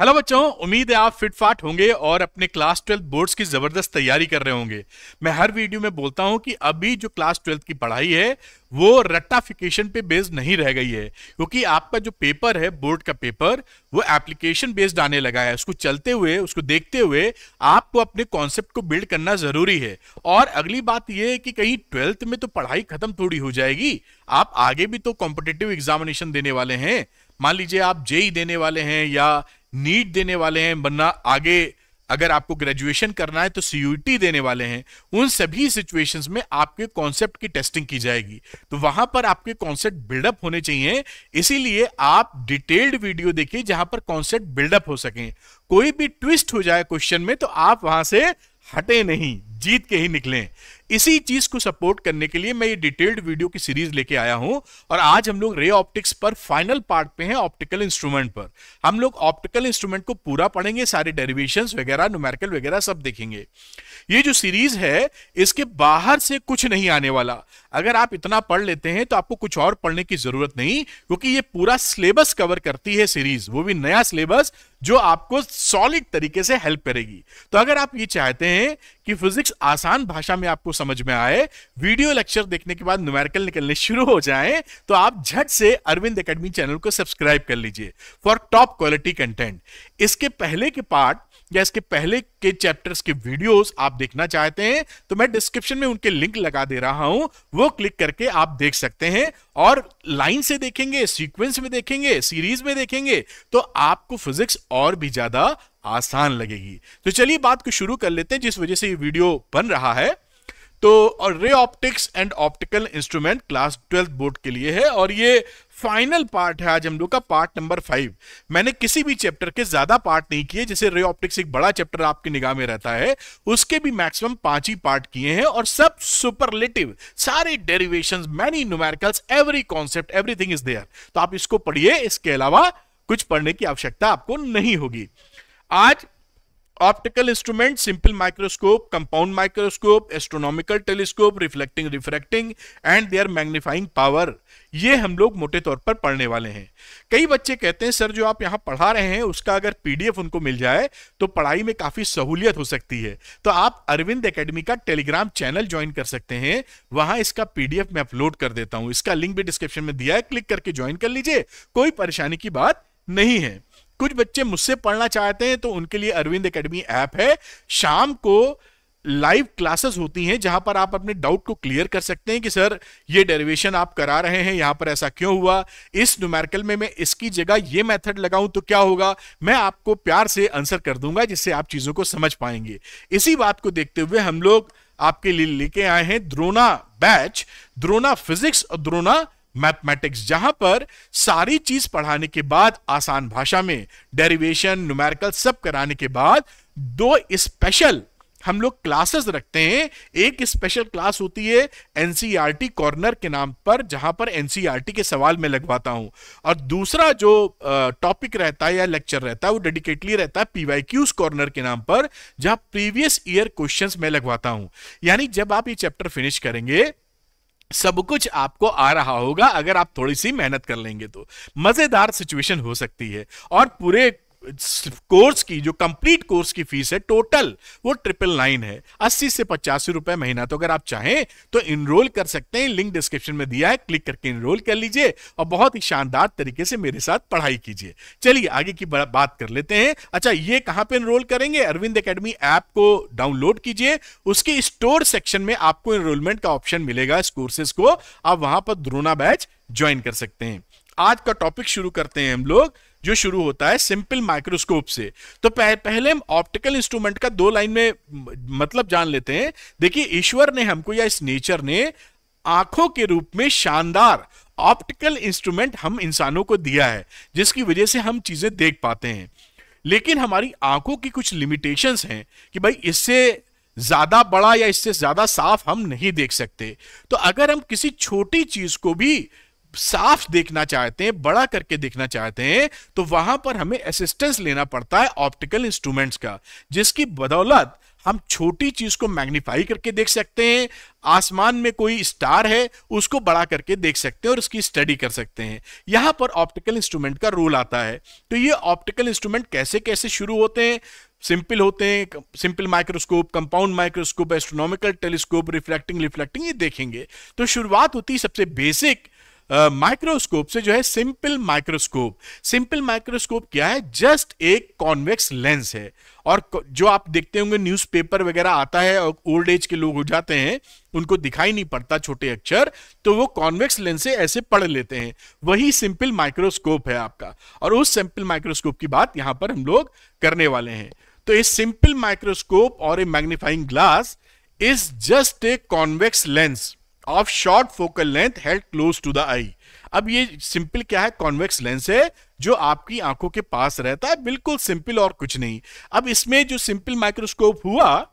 Hello बच्चों, उम्मीद है आप फिट फाट होंगे और अपने क्लास ट्वेल्थ बोर्ड्स की ज़बरदस्त तैयारी कर रहे होंगे। मैं हर वीडियो में बोलता हूँ कि अभी जो क्लास ट्वेल्थ की पढ़ाई है, वो रट्टाफिकेशन पे बेस्ड नहीं रह गई है, क्योंकि आपका जो पेपर है, बोर्ड का पेपर वो एप्लीकेशन बेस्ड आने लगा है। उसको चलते हुए, उसको देखते हुए आपको अपने कॉन्सेप्ट को बिल्ड करना ज़रूरी है। और अगली बात यह है कि कहीं ट्वेल्थ में तो पढ़ाई खत्म थोड़ी हो जाएगी। आप आगे भी तो कॉम्पिटेटिव एग्जामिनेशन देने वाले हैं। मान लीजिए आप जेई देने वाले हैं या नीट देने वाले हैं, वरना आगे अगर आपको ग्रेजुएशन करना है तो सीयूटी देने वाले हैं। उन सभी सिचुएशंस में आपके कॉन्सेप्ट की टेस्टिंग की जाएगी। तो वहाँ पर आपके कॉन्सेप्ट बिल्डअप होने चाहिए। इसीलिए आप डिटेल्ड वीडियो देखिए जहाँ पर कॉन्सेप्ट बिल्डअप हो सके। कोई भी ट्विस्ट हो जाए क्वेश्चन में तो आप वहाँ से हटे नहीं, जीत के ही निकलें। इसी चीज़ को सपोर्ट करने के लिए मैं ये डिटेल्ड वीडियो की सीरीज़ लेके आया हूँ और आज हम लोग रे ऑप्टिक्स पर फाइनल पार्ट पे हैं ऑप्टिकल इंस्ट्रूमेंट पर। हम लोग ऑप्टिकल इंस्ट्रूमेंट को पूरा पढ़ेंगे, सारे डेरिवेशन वगैरह, न्यूमेरिकल वगैरह सब देखेंगे। ये जो सीरीज़ है, इसके बाहर से कुछ नहीं आने वाला। अगर आप इतना पढ़ लेते हैं तो आपको कुछ और पढ़ने की ज़रूरत नहीं, क्योंकि ये पूरा सिलेबस कवर करती है सीरीज़। वो भी नया सिलेबस जो आपको सॉलिड तरीके से हेल्प करेगी। तो अगर आप ये चाहते हैं कि फिजिक्स आसान भाषा में आपको समझ में आए, वीडियो लेक्चर देखने के बाद न्यूमेरिकल निकलने शुरू हो जाए तो आप झट से अरविंद एकेडमी चैनल को सब्सक्राइब कर लीजिए फॉर टॉप क्वालिटी कंटेंट इसके पहले के पार्ट या इसके पहले के चैप्टर्स के वीडियोस आप देखना चाहते हैं तो मैं डिस्क्रिप्शन में उनके लिंक लगा दे रहा हूँ। वो क्लिक करके आप देख सकते हैं और लाइन से देखेंगे सीक्वेंस में देखेंगे सीरीज़ में देखेंगे तो आपको फिजिक्स और भी ज़्यादा आसान लगेगी। तो चलिए बात को शुरू कर लेते हैं, जिस वजह से ये वीडियो बन रहा है। तो ray optics and optical instrument class twelfth board के लिए है, और ये फाइनल पार्ट है आज हम लोग का पार्ट नंबर फाइव मैंने किसी भी चैप्टर के ज़्यादा पार्ट नहीं किए, जैसे रे ऑप्टिक्स एक बड़ा चैप्टर आपकी निगाह में रहता है, उसके भी मैक्सिमम पाँच ही पार्ट किए हैं, और सब सुपरलेटिव सारे derivation many numericals every concept everything is there तो आप इसको पढ़िए, इसके अलावा कुछ पढ़ने की आवश्यकता आपको नहीं होगी. आज optical instrument simple microscope compound microscope astronomical telescope reflecting refracting and there magnifying power ये हम लोग मोटे तौर पर पढ़ने वाले हैं। कई बच्चे कहते हैं, सर, जो आप यहाँ पढ़ा रहे हैं, उसका अगर पीडीएफ उनको मिल जाए तो पढ़ाई में काफ़ी सहूलियत हो सकती है। तो आप अरविंद एकेडमी का टेलीग्राम चैनल ज्वाइन कर सकते हैं। वहाँ इसका पीडीएफ मैं अपलोड कर देता हूँ। इसका लिंक भी डिस्क्रिप्शन में दिया है। क्लिक करके ज्वाइन कर लीजिए। कोई परेशानी की बात नहीं है। कुछ बच्चे मुझसे पढ़ना चाहते हैं तो उनके लिए अरविंद एकेडमी ऐप है। शाम को लाइव क्लासेस होती हैं, जहाँ पर आप अपने डाउट को क्लियर कर सकते हैं कि, सर, ये डेरिवेशन आप करा रहे हैं, यहाँ पर ऐसा क्यों हुआ? इस न्यूमेरिकल में मैं इसकी जगह ये मेथड लगाऊँ तो क्या होगा? मैं आपको प्यार से आंसर कर दूँगा, जिससे आप चीज़ों को समझ पाएँगे। इसी बात को देखते हुए हम लोग आपके लिए लेके आए हैं द्रोना बैच द्रोना फिजिक्स और द्रोना मैथमेटिक्स जहाँ पर सारी चीज़ पढ़ाने के बाद, आसान भाषा में डेरिवेशन न्यूमेरिकल सब कराने के बाद, दो स्पेशल हम लोग क्लासेस रखते हैं। एक स्पेशल क्लास होती है एनसीईआरटी कॉर्नर के नाम पर, जहाँ पर एनसीईआरटी के सवाल में लगवाता हूँ। और दूसरा जो टॉपिक रहता है या लेक्चर रहता है, वो डेडिकेटली रहता है पीवाईक्यूज कॉर्नर के नाम पर, जहाँ प्रीवियस ईयर क्वेश्चंस में लगवाता हूँ। यानी जब आप ये चैप्टर फिनिश करेंगे सब कुछ आपको आ रहा होगा अगर आप थोड़ी सी मेहनत कर लेंगे तो। मज़ेदार सिचुएशन हो सकती है और पूरे कोर्स की, जो कंप्लीट कोर्स की फ़ीस है टोटल वो ट्रिपल नाइन है। अस्सी से पचासी रुपए महीना तो अगर आप चाहें तो इनरोल कर सकते हैं। लिंक डिस्क्रिप्शन में दिया है क्लिक करके इनरोल कर लीजिए और बहुत ही शानदार तरीके से मेरे साथ पढ़ाई कीजिए। चलिए, आगे की बात कर लेते हैं। अच्छा ये कहाँ पे इनरोल करेंगे? अरविंद अकेडमी ऐप को डाउनलोड कीजिए। उसके स्टोर सेक्शन में आपको इनरोलमेंट का ऑप्शन मिलेगा इस कोर्सेज को। आप वहाँ पर द्रोना बैच ज्वाइन कर सकते हैं। आज का टॉपिक शुरू करते हैं हम लोग। जो शुरू होता है सिंपल माइक्रोस्कोप से। तो पह, पहले हम ऑप्टिकल इंस्ट्रूमेंट का दो लाइन में मतलब जान लेते हैं। देखिए ईश्वर ने हमको या इस नेचर ने आँखों के रूप में शानदार ऑप्टिकल इंस्ट्रूमेंट हम इंसानों को दिया है जिसकी वजह से हम चीज़ें देख पाते हैं। लेकिन हमारी आँखों की कुछ लिमिटेशंस हैं कि भाई इससे ज़्यादा बड़ा या इससे ज़्यादा साफ़ हम नहीं देख सकते। तो अगर हम किसी छोटी चीज़ को भी साफ़ देखना चाहते हैं, बड़ा करके देखना चाहते हैं तो वहाँ पर हमें असिस्टेंस लेना पड़ता है ऑप्टिकल इंस्ट्रूमेंट्स का, जिसकी बदौलत हम छोटी चीज़ को मैग्नीफाई करके देख सकते हैं, आसमान में कोई स्टार है, उसको बड़ा करके देख सकते हैं और उसकी स्टडी कर सकते हैं। यहाँ पर ऑप्टिकल इंस्ट्रूमेंट का रोल आता है। तो ये ऑप्टिकल इंस्ट्रूमेंट कैसे कैसे शुरू होते हैं? सिंपल होते हैं simple microscope compound microscope astronomical telescope reflecting reflecting ये देखेंगे। तो शुरुआत होती है सबसे बेसिक माइक्रोस्कोप से जो है सिंपल माइक्रोस्कोप सिंपल माइक्रोस्कोप क्या है? जस्ट एक कॉन्वेक्स लेंस है. और जो आप देखते होंगे न्यूज़पेपर वगैरह आता है और ओल्ड एज के लोग हो जाते हैं, उनको दिखाई नहीं पड़ता छोटे अक्षर तो वो कॉन्वेक्स लेंस से ऐसे पढ़ लेते हैं. वही सिंपल माइक्रोस्कोप है आपका. और उस सिंपल माइक्रोस्कोप की बात यहाँ पर हम लोग करने वाले हैं. तो इस सिंपल माइक्रोस्कोप और a magnifying glass is just a convex lens of short focal length held close to the eye अब ये सिंपल क्या है? कॉन्वेक्स लेंस है, जो आपकी आँखों के पास रहता है। बिल्कुल सिंपल और कुछ नहीं। अब इसमें जो सिंपल माइक्रोस्कोप हुआ,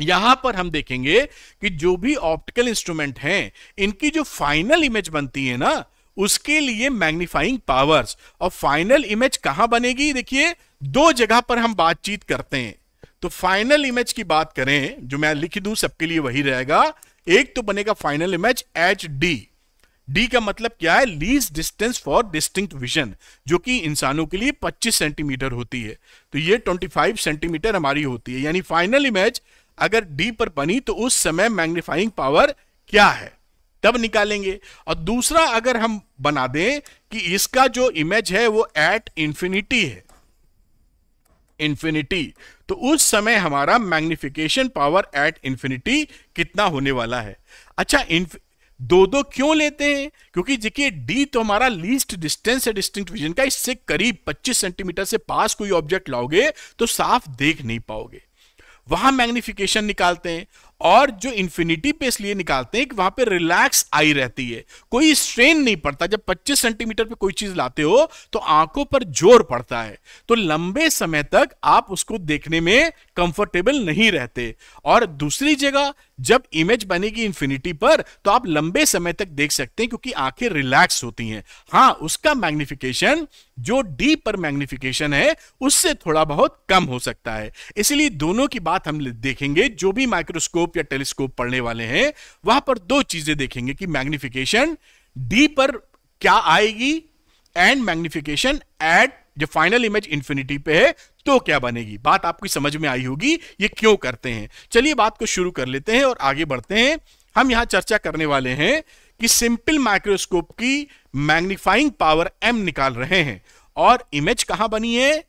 यहाँ पर हम देखेंगे कि जो भी ऑप्टिकल इंस्ट्रूमेंट हैं, इनकी जो फाइनल इमेज बनती है ना, उसके लिए मैग्नीफाइंग पावर्स और फाइनल इमेज कहाँ बनेगी? देखिए, दो जगह पर हम बातचीत करते हैं। तो फाइनल इमेज की बात करें, जो मैं लिख दूँ, सबके लिए वही रहेगा। एक तो बनेगा final image H D D का मतलब क्या है? Least distance for distinct vision जो कि इंसानों के लिए 25 सेंटीमीटर होती है। तो ये 25 सेंटीमीटर हमारी होती है। यानी फाइनल इमेज अगर डी पर बनी तो उस समय मैग्नीफाइंग पावर क्या है? तब निकालेंगे। और दूसरा अगर हम बना दें कि इसका जो इमेज है, वो एट इंफिनिटी है। इंफिनिटी तो उस समय हमारा मैग्निफिकेशन पावर एट इंफिनिटी कितना होने वाला है? अच्छा दो दो क्यों लेते हैं? क्योंकि देखिए डी तो हमारा लीस्ट डिस्टेंस है डिस्टिंक्ट विजन का। इससे करीब 25 सेंटीमीटर से पास कोई ऑब्जेक्ट लाओगे तो साफ़ देख नहीं पाओगे। वहाँ मैग्निफिकेशन निकालते हैं। और जो इन्फिनिटी पे इसलिए निकालते हैं कि वहाँ पे रिलैक्स आई रहती है। कोई स्ट्रेन नहीं पड़ता। जब 25 सेंटीमीटर पे कोई चीज़ लाते हो तो आँखों पर ज़ोर पड़ता है। तो लंबे समय तक आप उसको देखने में कंफर्टेबल नहीं रहते। और दूसरी जगह जब इमेज बनेगी इंफिनिटी पर तो आप लंबे समय तक देख सकते हैं क्योंकि आँखें रिलैक्स होती हैं। हाँ उसका मैग्निफिकेशन जो डी पर मैग्निफिकेशन है, उससे थोड़ा बहुत कम हो सकता है। इसलिए दोनों की बात हम देखेंगे, जो भी माइक्रोस्कोप या टेलीस्कोप पढ़ने वाले हैं, वहाँ पर दो चीज़ें देखेंगे कि मैग्निफिकेशन डी पर क्या आएगी एंड मैग्निफिकेशन एट जो फाइनल इमेज इंफिनिटी पे है तो क्या बनेगी? बात आपकी समझ में आई होगी, ये क्यों करते हैं? चलिए बात को शुरू कर लेते हैं और आगे बढ़ते हैं। हम यहाँ चर्चा करने वाले हैं कि सिंपल माइक्रोस्कोप की मैग्नीफाइंग पावर एम निकाल रहे हैं और इमेज कहाँ बनी है?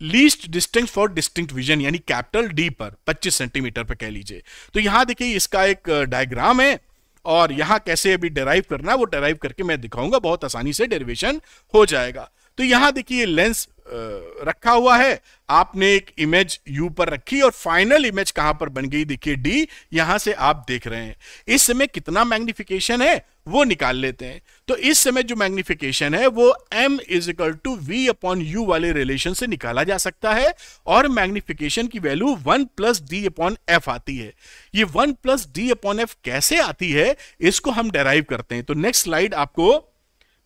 Least distinct for distinct vision, यानी कैपिटल डी पर 25 सेंटीमीटर पर कह लीजिए। तो यहाँ देखिए, इसका एक डायग्राम है और यहाँ कैसे अभी डेराइव करना है, वो डेराइव करके मैं दिखाऊँगा, बहुत आसानी से डेरिवेशन हो जाएगा। तो यहाँ देखिए लेंस रखा हुआ है। आपने एक इमेज यू पर रखी और फाइनल इमेज कहाँ पर बन गई? देखिए डी यहाँ से आप देख रहे हैं। इस समय कितना मैग्निफिकेशन है, वो निकाल लेते हैं। तो इस समय जो मैग्निफिकेशन है, वो m is equal to V upon U वाले रिलेशन से निकाला जा सकता है और मैग्निफिकेशन की value one plus D upon F आती है। ये one plus D upon F कैसे आती है, इसको हम डेराइव करते हैं। तो नेक्स्ट स्लाइड आपको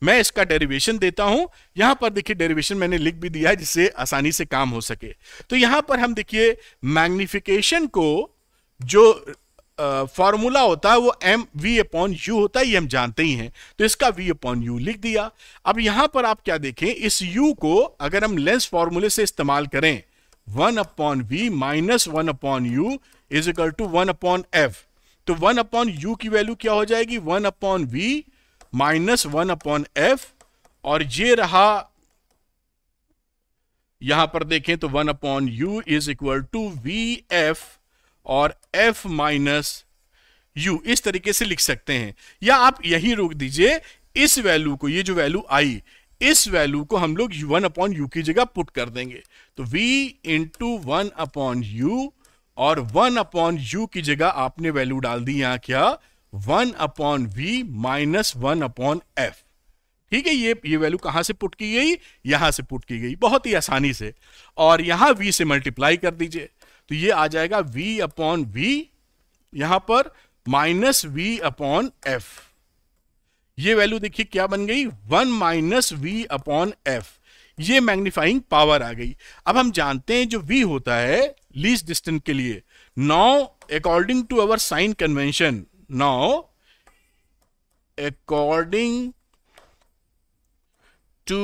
मैं इसका डेरिवेशन देता हूँ। यहाँ पर देखिए डेरिवेशन मैंने लिख भी दिया है जिससे आसानी से काम हो सके। तो यहाँ पर हम देखिए मैग्निफिकेशन को जो फॉर्मूला होता है वो एम वी अपॉन यू होता है, ये हम जानते ही हैं। तो इसका वी अपॉन यू लिख दिया। अब यहाँ पर आप क्या देखें, इस यू को अगर हम लेंस फॉर्मूले से इस्तेमाल करें one upon V minus one upon U is equal to one upon F तो वन अपॉन यू की वैल्यू क्या हो जाएगी? One upon V minus one upon F, और ये रहा, यहाँ पर देखें तो one upon U is equal to V F, और एफ़ माइनस यू, इस तरीके से लिख सकते हैं। या आप यही रोक दीजिए, इस वैल्यू को, ये जो वैल्यू आई, इस वैल्यू को हम लोग वन अपॉन यू की जगह पुट कर देंगे। तो v into one upon U, और वन अपॉन यू की जगह आपने वैल्यू डाल दी यहाँ, क्या? One upon V minus one upon F ठीक है, ये ये वैल्यू कहाँ से पुट की गई? यहाँ से पुट की गई। बहुत ही आसानी से। और यहाँ वी से मल्टीप्लाई कर दीजिए। तो ये आ जाएगा वी अपॉन वी यहाँ पर माइनस वी अपॉन एफ़ ये वैल्यू देखिए क्या बन गई? One minus V upon F ये मैग्नीफाइंग पावर आ गई। अब हम जानते हैं जो v होता है, लीस्ट डिस्टेंस के लिए। Now according to our sign convention now according to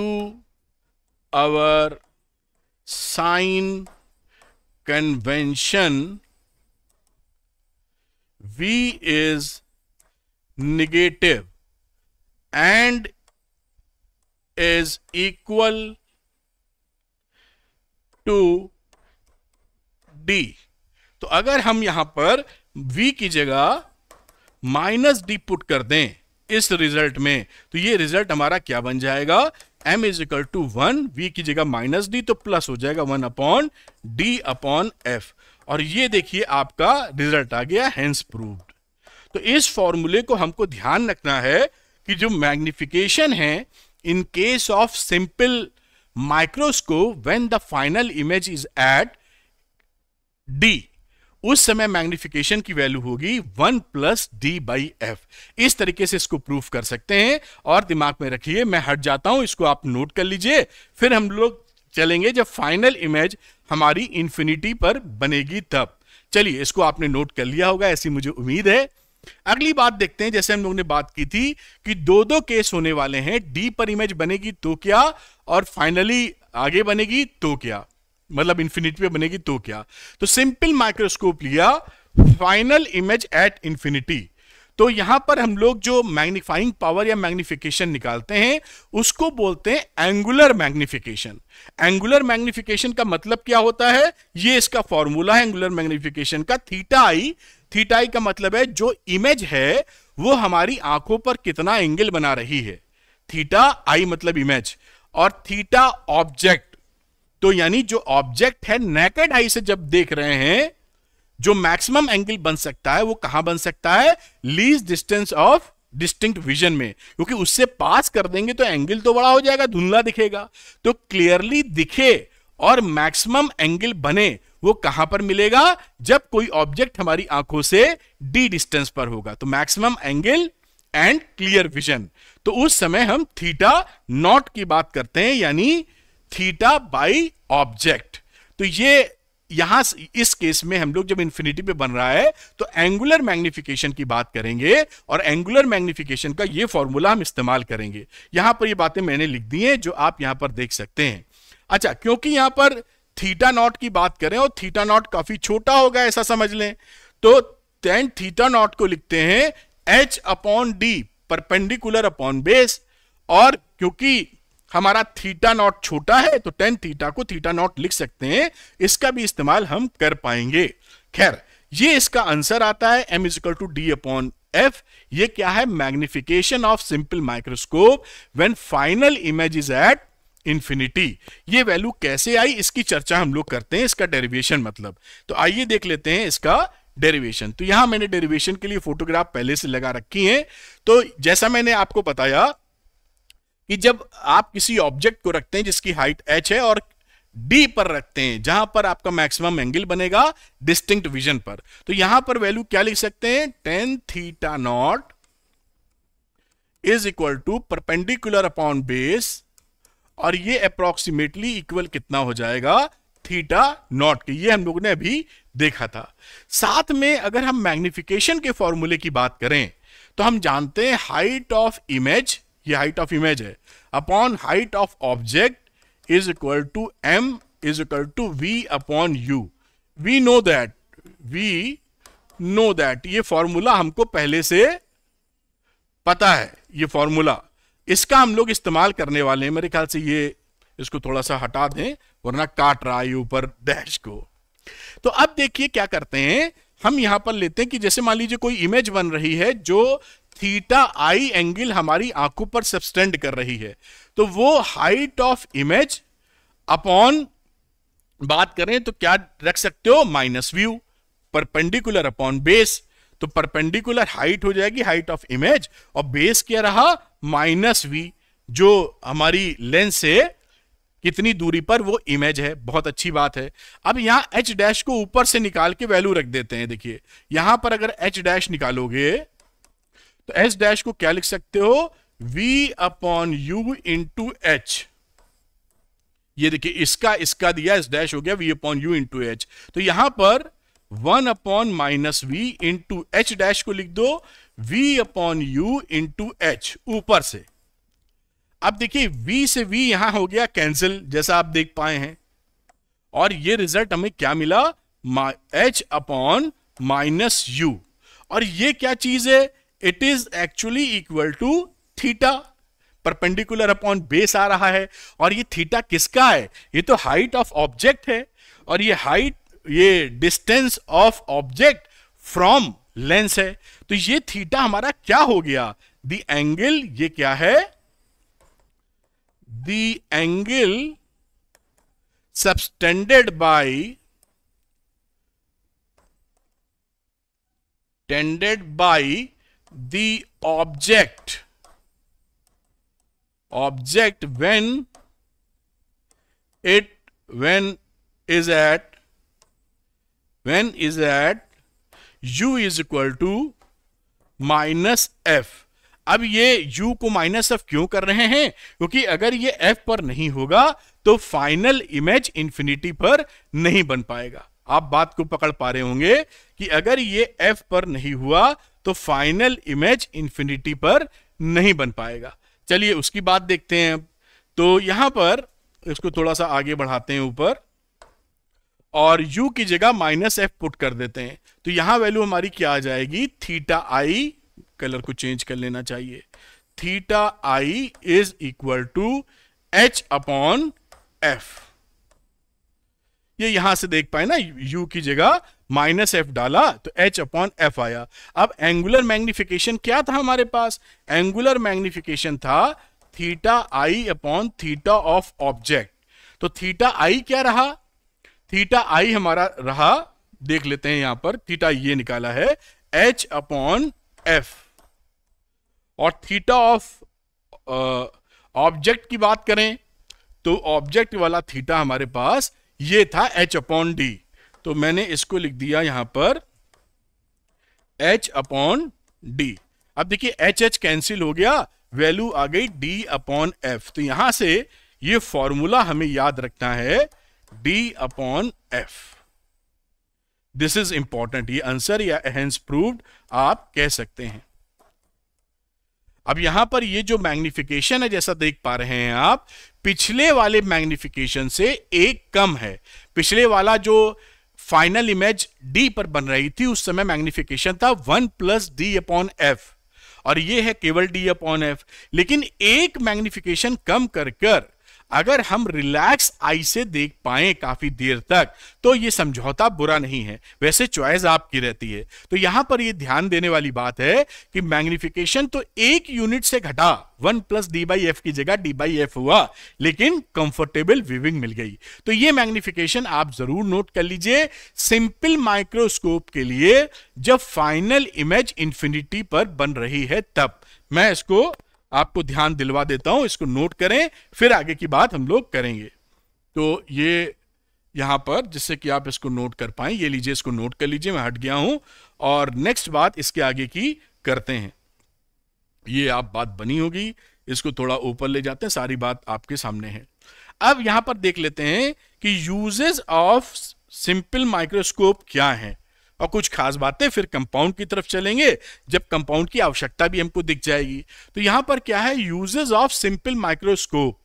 our sign convention v is negative and is equal to D तो अगर हम यहाँ पर v की जगह माइनस डी पुट कर दें इस रिज़ल्ट में तो ये रिज़ल्ट हमारा क्या बन जाएगा? M is equal to one V की जगह माइनस डी तो प्लस हो जाएगा one upon D upon F और ये देखिए आपका रिज़ल्ट आ गया हैंस प्रूव्ड तो इस फॉर्मूले को हमको ध्यान रखना है कि जो मैग्निफिकेशन है in case of simple microscope when the final image is at D उस समय मैग्निफिकेशन की वैल्यू होगी one plus D by F इस तरीके से इसको प्रूफ कर सकते हैं और दिमाग में रखिए, मैं हट जाता हूँ, इसको आप नोट कर लीजिए, फिर हम लोग चलेंगे जब फाइनल इमेज हमारी इंफिनिटी पर बनेगी तब। चलिए, इसको आपने नोट कर लिया होगा, ऐसी मुझे उम्मीद है। अगली बात देखते हैं, जैसे हम लोगों ने बात की थी कि दो दो केस होने वाले हैं डी पर इमेज बनेगी तो क्या, और फाइनली आगे बनेगी तो क्या। मतलब इंफिनिटी पे बनेगी तो क्या? तो सिंपल माइक्रोस्कोप लिया फाइनल इमेज एट इंफिनिटी तो यहाँ पर हम लोग जो मैग्नीफाइंग पावर या मैग्निफिकेशन निकालते हैं, उसको बोलते हैं एंगुलर मैग्निफिकेशन एंगुलर मैग्निफिकेशन का मतलब क्या होता है? ये इसका फॉर्मूला है एंगुलर मैग्निफिकेशन का. थीटा आई थीटा आई का मतलब है जो इमेज है, वो हमारी आँखों पर कितना एंगल बना रही है? थीटा आई मतलब इमेज और थीटा ऑब्जेक्ट तो यानी जो ऑब्जेक्ट है नेकेड आई से जब देख रहे हैं, जो मैक्सिमम एंगल बन सकता है, वो कहाँ बन सकता है? Least distance of distinct vision में। क्योंकि उससे पास कर देंगे तो एंगल तो बड़ा हो जाएगा, धुंधला दिखेगा। तो क्लियरली दिखे और मैक्सिमम एंगल बने, वो कहाँ पर मिलेगा? जब कोई ऑब्जेक्ट हमारी आँखों से डी डिस्टेंस पर होगा। तो maximum angle and clear vision तो उस समय हम थीटा नॉट की बात करते हैं, यानी थीटा बाई ऑब्जेक्ट। तो ये यहाँ इस केस में हम लोग जब इंफिनिटी पे बन रहा है तो एंगुलर मैग्निफिकेशन की बात करेंगे और एंगुलर मैग्निफिकेशन का ये फॉर्मूला हम इस्तेमाल करेंगे। यहाँ पर ये बातें मैंने लिख दी हैं, जो आप यहाँ पर देख सकते हैं। अच्छा क्योंकि यहाँ पर थीटा नॉट की बात करें और थीटा नॉट काफ़ी छोटा होगा, ऐसा समझ लें। तो टेन थीटा नॉट को लिखते हैं H upon D perpendicular upon base और क्योंकि हमारा थीटा नॉट छोटा है तो टेन थीटा को थीटा नॉट लिख सकते हैं। इसका भी इस्तेमाल हम कर पाएँगे। खैर, ये इसका आंसर आता है M is equal to D upon F ये क्या है? Magnification of simple microscope when final image is at infinity ये वैल्यू कैसे आई? इसकी चर्चा हम लोग करते हैं, इसका डेरिवेशन मतलब। तो आइए देख लेते हैं इसका डेरिवेशन तो यहाँ मैंने डेरिवेशन के लिए फोटोग्राफ पहले से लगा रखी है। तो जैसा मैंने आपको बताया कि जब आप किसी ऑब्जेक्ट को रखते हैं जिसकी हाइट एच है और डी पर रखते हैं, जहाँ पर आपका मैक्सिमम एंगल बनेगा डिस्टिंक्ट विजन पर तो यहाँ पर वैल्यू क्या लिख सकते हैं? Tan theta naught is equal to perpendicular upon base और ये अप्रोक्सीमेटली इक्वल कितना हो जाएगा? थीटा नॉट के। ये हम लोगों ने अभी देखा था। साथ में अगर हम मैग्निफिकेशन के फॉर्मूले की बात करें तो हम जानते हैं हाइट ऑफ़ इमेज ये हाइट ऑफ़ इमेज है। Upon height of object is equal to M is equal to V upon U we know that we know that ये फॉर्मूला हमको पहले से पता है, ये फॉर्मूला इसका हम लोग इस्तेमाल करने वाले हैं। मेरे ख्याल से ये, इसको थोड़ा सा हटा दें, वरना काट रहा है ऊपर डैश को। तो अब देखिए क्या करते हैं। हम यहाँ पर लेते हैं कि जैसे मान लीजिए कोई इमेज बन रही है जो थीटा आई एंगल हमारी आँखों पर सब्सटेंड कर रही है। तो वो हाइट ऑफ़ इमेज अपॉन बात करें तो क्या रख सकते हो? Minus view perpendicular upon base तो परपेंडिकुलर हाइट हो जाएगी हाइट ऑफ़ इमेज और बेस क्या रहा? माइनस वी जो हमारी लेंस से कितनी दूरी पर वो इमेज है। बहुत अच्छी बात है। अब यहाँ एच डैश को ऊपर से निकाल के वैल्यू रख देते हैं, देखिए। यहाँ पर अगर एच डैश निकालोगे तो एच डैश को क्या लिख सकते हो? V upon U into H ये देखिए, इसका इसका दिया एस डैश हो गया v upon U into H तो यहाँ पर one upon minus V into H dash को लिख दो। V upon U into H ऊपर से। अब देखिए, v से v यहाँ हो गया कैंसिल जैसा आप देख पाए हैं। और ये रिज़ल्ट हमें क्या मिला? एच अपॉन माइनस यू और ये क्या चीज़ है? It is actually equal to theta perpendicular upon base आ रहा है। और ये थीटा किसका है? ये तो हाइट ऑफ़ ऑब्जेक्ट है। और ये हाइट ये distance of object from lens है। तो ये थीटा हमारा क्या हो गया? द एंगल ये क्या है? The angle subtended by tended by the object object when it, when is at, when is at u is equal to minus F अब ये u को माइनस एफ़ क्यों कर रहे हैं? क्योंकि अगर ये f पर नहीं होगा तो फाइनल इमेज इंफिनिटी पर नहीं बन पाएगा। आप बात को पकड़ पा रहे होंगे कि अगर ये f पर नहीं हुआ तो फाइनल इमेज इंफिनिटी पर नहीं बन पाएगा। चलिए उसकी बात देखते हैं तो यहाँ पर इसको थोड़ा सा आगे बढ़ाते हैं ऊपर। और u की जगह माइनस एफ़ पुट कर देते हैं। तो यहाँ वैल्यू हमारी क्या आ जाएगी? थीटा आई कलर को चेंज कर लेना चाहिए। Theta I is equal to H upon F ये यहाँ से देख पाए ना, u की जगह माइनस एफ़ डाला तो एच अपॉन एफ़ आया। अब एंगुलर मैग्निफिकेशन क्या था हमारे पास? एंगुलर मैग्निफिकेशन था theta I upon theta of object. तो थीटा आई क्या रहा? थीटा आई हमारा रहा, देख लेते हैं यहाँ पर, थीटा ये निकाला है, एच अपॉन एफ़। और थीटा ऑफ़ ऑब्जेक्ट की बात करें तो ऑब्जेक्ट वाला थीटा हमारे पास ये था एच अपॉन डी। तो मैंने इसको लिख दिया यहाँ पर एच अपॉन डी अब देखिए एच एच कैंसिल हो गया वैल्यू आ गई डी अपॉन एफ़ तो यहाँ से ये फॉर्मूला हमें याद रखना है D upon F this is important ये आंसर या हेंस प्रूव्ड आप कह सकते हैं। अब यहाँ पर ये जो मैग्निफिकेशन है, जैसा देख पा रहे हैं आप, पिछले वाले मैग्निफिकेशन से एक कम है। पिछले वाला जो फाइनल इमेज डी पर बन रही थी, उस समय मैग्निफिकेशन था one plus D upon F और ये है केवल डी अपॉन एफ़ लेकिन एक मैग्निफिकेशन कम कर कर अगर हम रिलैक्स आई से देख पाए काफ़ी देर तक तो ये समझौता बुरा नहीं है। वैसे चॉइस आपकी रहती है। तो यहाँ पर ये ध्यान देने वाली बात है कि मैग्निफिकेशन तो एक यूनिट से घटा। One plus D by F की जगह डी बाई एफ़ हुआ, लेकिन कंफर्टेबल विविंग मिल गई। तो ये मैग्निफिकेशन आप ज़रूर नोट कर लीजिए। सिंपल माइक्रोस्कोप के लिए जब फाइनल इमेज इंफिनिटी पर बन रही है, तब। मैं इसको आपको ध्यान दिलवा देता हूँ, इसको नोट करें, फिर आगे की बात हम लोग करेंगे। तो ये यहाँ पर, जिससे कि आप इसको नोट कर पाए, ये लीजिए, इसको नोट कर लीजिए, मैं हट गया हूँ, और नेक्स्ट बात इसके आगे की करते हैं। ये आप बात बनी होगी, इसको थोड़ा ऊपर ले जाते हैं, सारी बात आपके सामने है। अब यहाँ पर देख लेते हैं कि यूजेस ऑफ़ सिंपल माइक्रोस्कोप क्या है। और कुछ खास बातें फिर कंपाउंड की तरफ़ चलेंगे, जब कंपाउंड की आवश्यकता भी हमको दिख जाएगी। तो यहाँ पर क्या है? Uses of simple microscope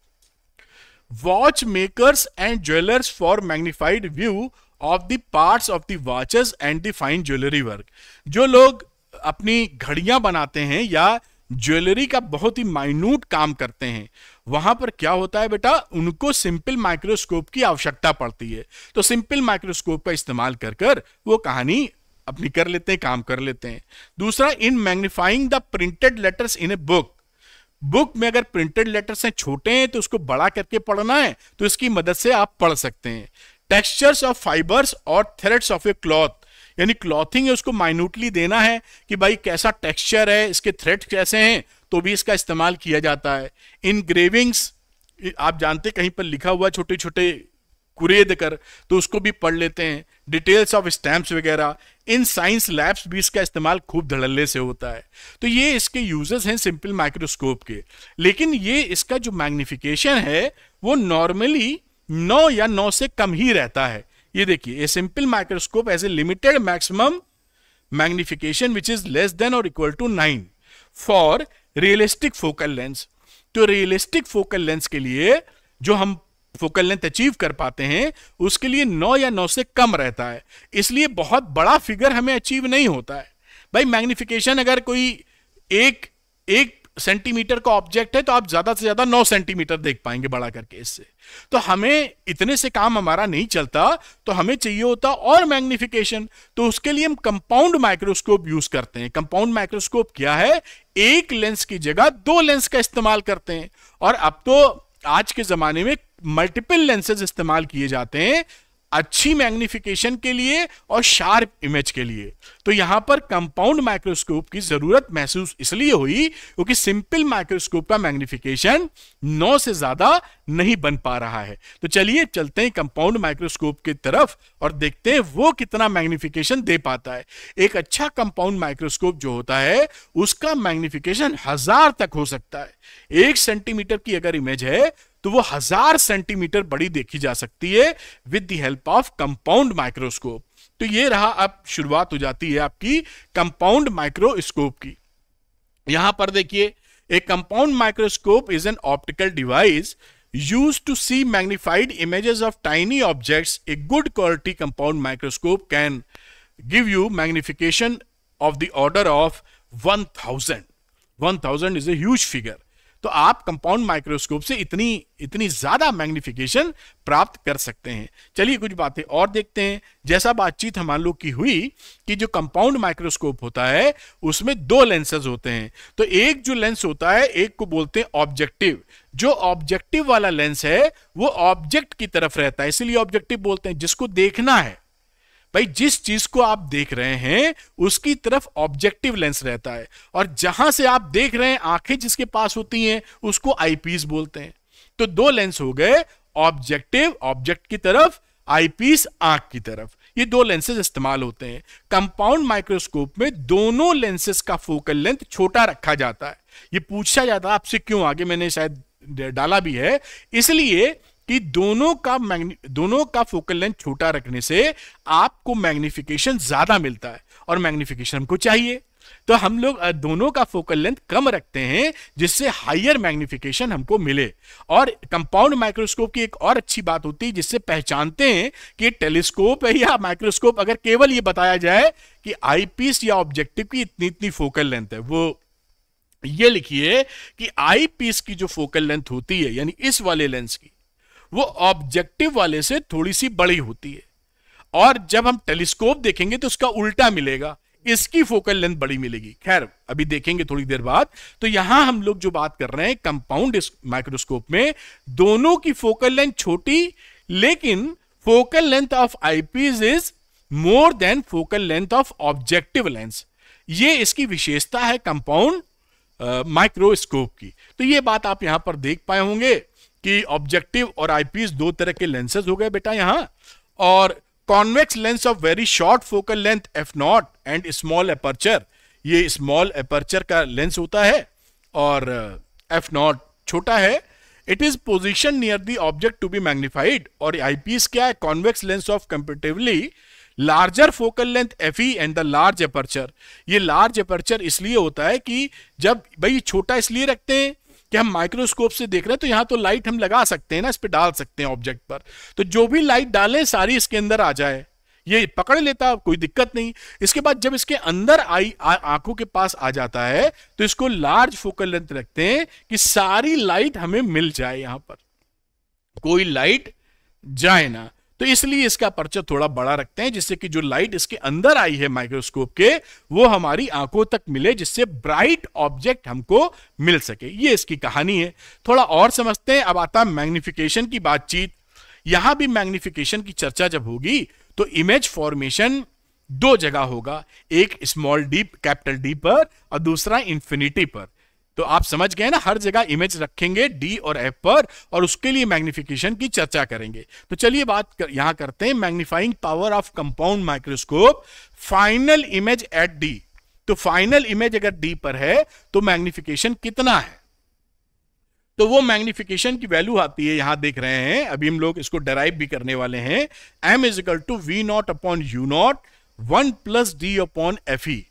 watch makers and jewellers for magnified view of the parts of the watches and the fine jewellery work जो लोग अपनी घड़ियाँ बनाते हैं या ज्वेलरी का बहुत ही माइन्यूट काम करते हैं वहाँ पर क्या होता है बेटा? उनको सिंपल माइक्रोस्कोप की आवश्यकता पड़ती है। तो सिंपल माइक्रोस्कोप का इस्तेमाल कर कर वो कहानी अपनी कर लेते हैं, काम कर लेते हैं। दूसरा in magnifying the printed letters in a book book में अगर प्रिंटेड लेटर्स हैं छोटे हैं तो उसको बड़ा करके पढ़ना है तो इसकी मदद से आप पढ़ सकते हैं। टेक्सचर्स ऑफ़ फाइबर्स और थ्रेड्स ऑफ़ ए क्लॉथ यानी क्लॉथिंग है, उसको माइन्यूटली देना है कि भाई कैसा टेक्सचर है, इसके थ्रेड कैसे हैं तो भी इसका इस्तेमाल किया जाता है। इन ग्रेविंग्स आप जानते कहीं पर लिखा हुआ छोटे छोटे कुरेद कर तो उसको भी पढ़ लेते हैं। डिटेल्स ऑफ़ स्टैम्प्स वगैरह, इन साइंस लैब्स भी इसका इस्तेमाल खूब धड़ल्ले से होता है। तो ये इसके यूज़र्स हैं सिंपल माइक्रोस्कोप के। लेकिन ये इसका जो मैग्निफिकेशन है, वो नॉर्मली नौ या नौ से कम ही रहता है। ये देखिए a simple microscope has a limited maximum magnification which is less than or equal to nine for realistic focal lens तो रियलिस्टिक फोकल लेंस के लिए जो हम फोकल लेंथ अचीव कर पाते हैं, उसके लिए नौ या नौ से कम रहता है। इसलिए बहुत बड़ा फिगर हमें अचीव नहीं होता है। भाई मैग्निफिकेशन अगर कोई एक एक सेंटीमीटर का ऑब्जेक्ट है तो आप ज़्यादा से ज़्यादा नौ सेंटीमीटर देख पाएँगे बड़ा करके इससे। तो हमें इतने से काम हमारा नहीं चलता तो हमें चाहिए होता और मैग्निफिकेशन तो उसके लिए हम कंपाउंड माइक्रोस्कोप यूज़ करते हैं। कंपाउंड माइक्रोस्कोप क्या है? एक लेंस की जगह दो लेंस का इस्तेमाल करते हैं। और अब तो आज के जमाने में मल्टीपल लेंसेज इस्तेमाल किए जाते हैं अच्छी मैग्निफिकेशन के लिए और शार्प इमेज के लिए। तो यहाँ पर कंपाउंड माइक्रोस्कोप की ज़रूरत महसूस इसलिए हुई क्योंकि सिंपल माइक्रोस्कोप का मैग्निफिकेशन नौ से ज़्यादा नहीं बन पा रहा है। तो चलिए चलते हैं कंपाउंड माइक्रोस्कोप की तरफ़ और देखते हैं वो कितना मैग्निफिकेशन दे पाता है। एक अच्छा कंपाउंड माइक्रोस्कोप जो होता है, उसका मैग्निफिकेशन हज़ार तक हो सकता है। एक सेंटीमीटर की अगर इमेज है तो वो हज़ार सेंटीमीटर बड़ी देखी जा सकती है with the help of compound microscope तो ये रहा अब शुरुआत हो जाती है आपकी कंपाउंड माइक्रोस्कोप की। यहाँ पर देखिए a compound microscope is an optical device use to see magnified images of tiny objects a good quality compound microscope can give you magnification of the order of one thousand one thousand is a huge figure तो आप compound microscope से इतनी इतनी ज़्यादा magnification प्राप्त कर सकते हैं। चलिए कुछ बातें और देखते हैं। जैसा बातचीत हम लोग की हुई कि जो कंपाउंड माइक्रोस्कोप होता है, उसमें दो लेंसेज होते हैं। तो एक जो लेंस होता है, एक को बोलते हैं ऑब्जेक्टिव जो ऑब्जेक्टिव वाला लेंस है, वो ऑब्जेक्ट की तरफ़ रहता है। इसलिए ऑब्जेक्टिव बोलते हैं, जिसको देखना है। भाई, जिस चीज़ को आप देख रहे हैं, उसकी तरफ़ ऑब्जेक्टिव लेंस रहता है। और जहाँ से आप देख रहे हैं, आँखें जिसके पास होती हैं, उसको आईपीस बोलते हैं। तो दो लेंस हो गए ऑब्जेक्टिव ऑब्जेक्ट की तरफ़ आईपीस आँख की तरफ़। ये दो लेंसेज इस्तेमाल होते हैं। कंपाउंड माइक्रोस्कोप में दोनों लेंसेज का फोकल लेंथ छोटा रखा जाता है। ये पूछा जाता है, आपसे क्यों आगे मैंने शायद डाला भी है। इसलिए कि दोनों का दोनों का फोकल लेंथ छोटा रखने से आपको मैग्निफिकेशन ज़्यादा मिलता है और मैग्निफिकेशन हमको चाहिए। तो हम लोग दोनों का फोकल लेंथ कम रखते हैं जिससे हाइयर मैग्निफिकेशन हमको मिले। और कंपाउंड माइक्रोस्कोप की एक और अच्छी बात होती है जिससे पहचानते हैं कि टेलीस्कोप है या माइक्रोस्कोप, अगर केवल ये बताया जाए कि आईपीस या ऑब्जेक्टिव की इतनी इतनी फोकल लेंथ है। वो, ये लिखिए कि आईपीस की जो फोकल लेंथ होती है, यानी इस वाले लेंस की वो ऑब्जेक्टिव वाले से थोड़ी सी बड़ी होती है। और जब हम टेलीस्कोप देखेंगे तो उसका उल्टा मिलेगा। इसकी फोकल लेंथ बड़ी मिलेगी। खैर, अभी देखेंगे थोड़ी देर बाद। तो यहाँ हम लोग जो बात कर रहे हैं कंपाउंड माइक्रोस्कोप में, दोनों की फोकल लेंथ छोटी, लेकिन focal length of eyepiece is more than focal length of objective lens ये इसकी विशेषता है कंपाउंड माइक्रोस्कोप की। तो ये बात आप यहाँ पर देख पाए होंगे। कि ऑब्जेक्टिव और आईपीस दो तरह के लेंसेज हो गए बेटा यहाँ, और convex lens of very short focal length F naught and small aperture ये स्मॉल अपर्चर का लेंस होता है, और एफ़ नॉट छोटा है। It is position near the object to be magnified और आईपीएस क्या है? Convex lens of comparatively larger focal length F E and the large aperture ये लार्ज अपर्चर इसलिए होता है कि जब, भाई छोटा इसलिए रखते हैं कि हम माइक्रोस्कोप से देख रहे हैं तो यहाँ तो लाइट हम लगा सकते हैं ना, इस पर डाल सकते हैं ऑब्जेक्ट पर। तो जो भी लाइट डालें, सारी इसके अंदर आ जाए। ये पकड़ लेता, कोई दिक्कत नहीं। इसके बाद जब इसके अंदर आई आँखों के पास आ जाता है तो इसको लार्ज फोकल लेंथ रखते हैं कि सारी लाइट हमें मिल जाए यहाँ पर। कोई लाइट जाए ना। तो इसलिए इसका पर्चा थोड़ा बड़ा रखते हैं, जिससे कि जो लाइट इसके अंदर आई है माइक्रोस्कोप के, वो हमारी आँखों तक मिले, जिससे ब्राइट ऑब्जेक्ट हमको मिल सके। ये इसकी कहानी है। थोड़ा और समझते हैं। अब आता है मैग्निफिकेशन की बातचीत। यहाँ भी मैग्निफिकेशन की चर्चा जब होगी तो इमेज फॉर्मेशन दो जगह होगा। एक स्मॉल डी कैपिटल डी पर और दूसरा इंफिनिटी पर। तो आप समझ गए ना हर जगह इमेज रखेंगे डी और एफ़ पर और उसके लिए मैग्निफिकेशन की चर्चा करेंगे। तो चलिए बात कर, यहाँ करते हैं magnifying power of compound microscope final image at D तो फाइनल इमेज अगर डी पर है तो मैग्निफिकेशन कितना है? तो वो मैग्निफिकेशन की वैल्यू आती है यहाँ देख रहे हैं अभी हम लोग इसको डराइव भी करने वाले हैं। M is equal to V naught upon U naught one plus D upon F E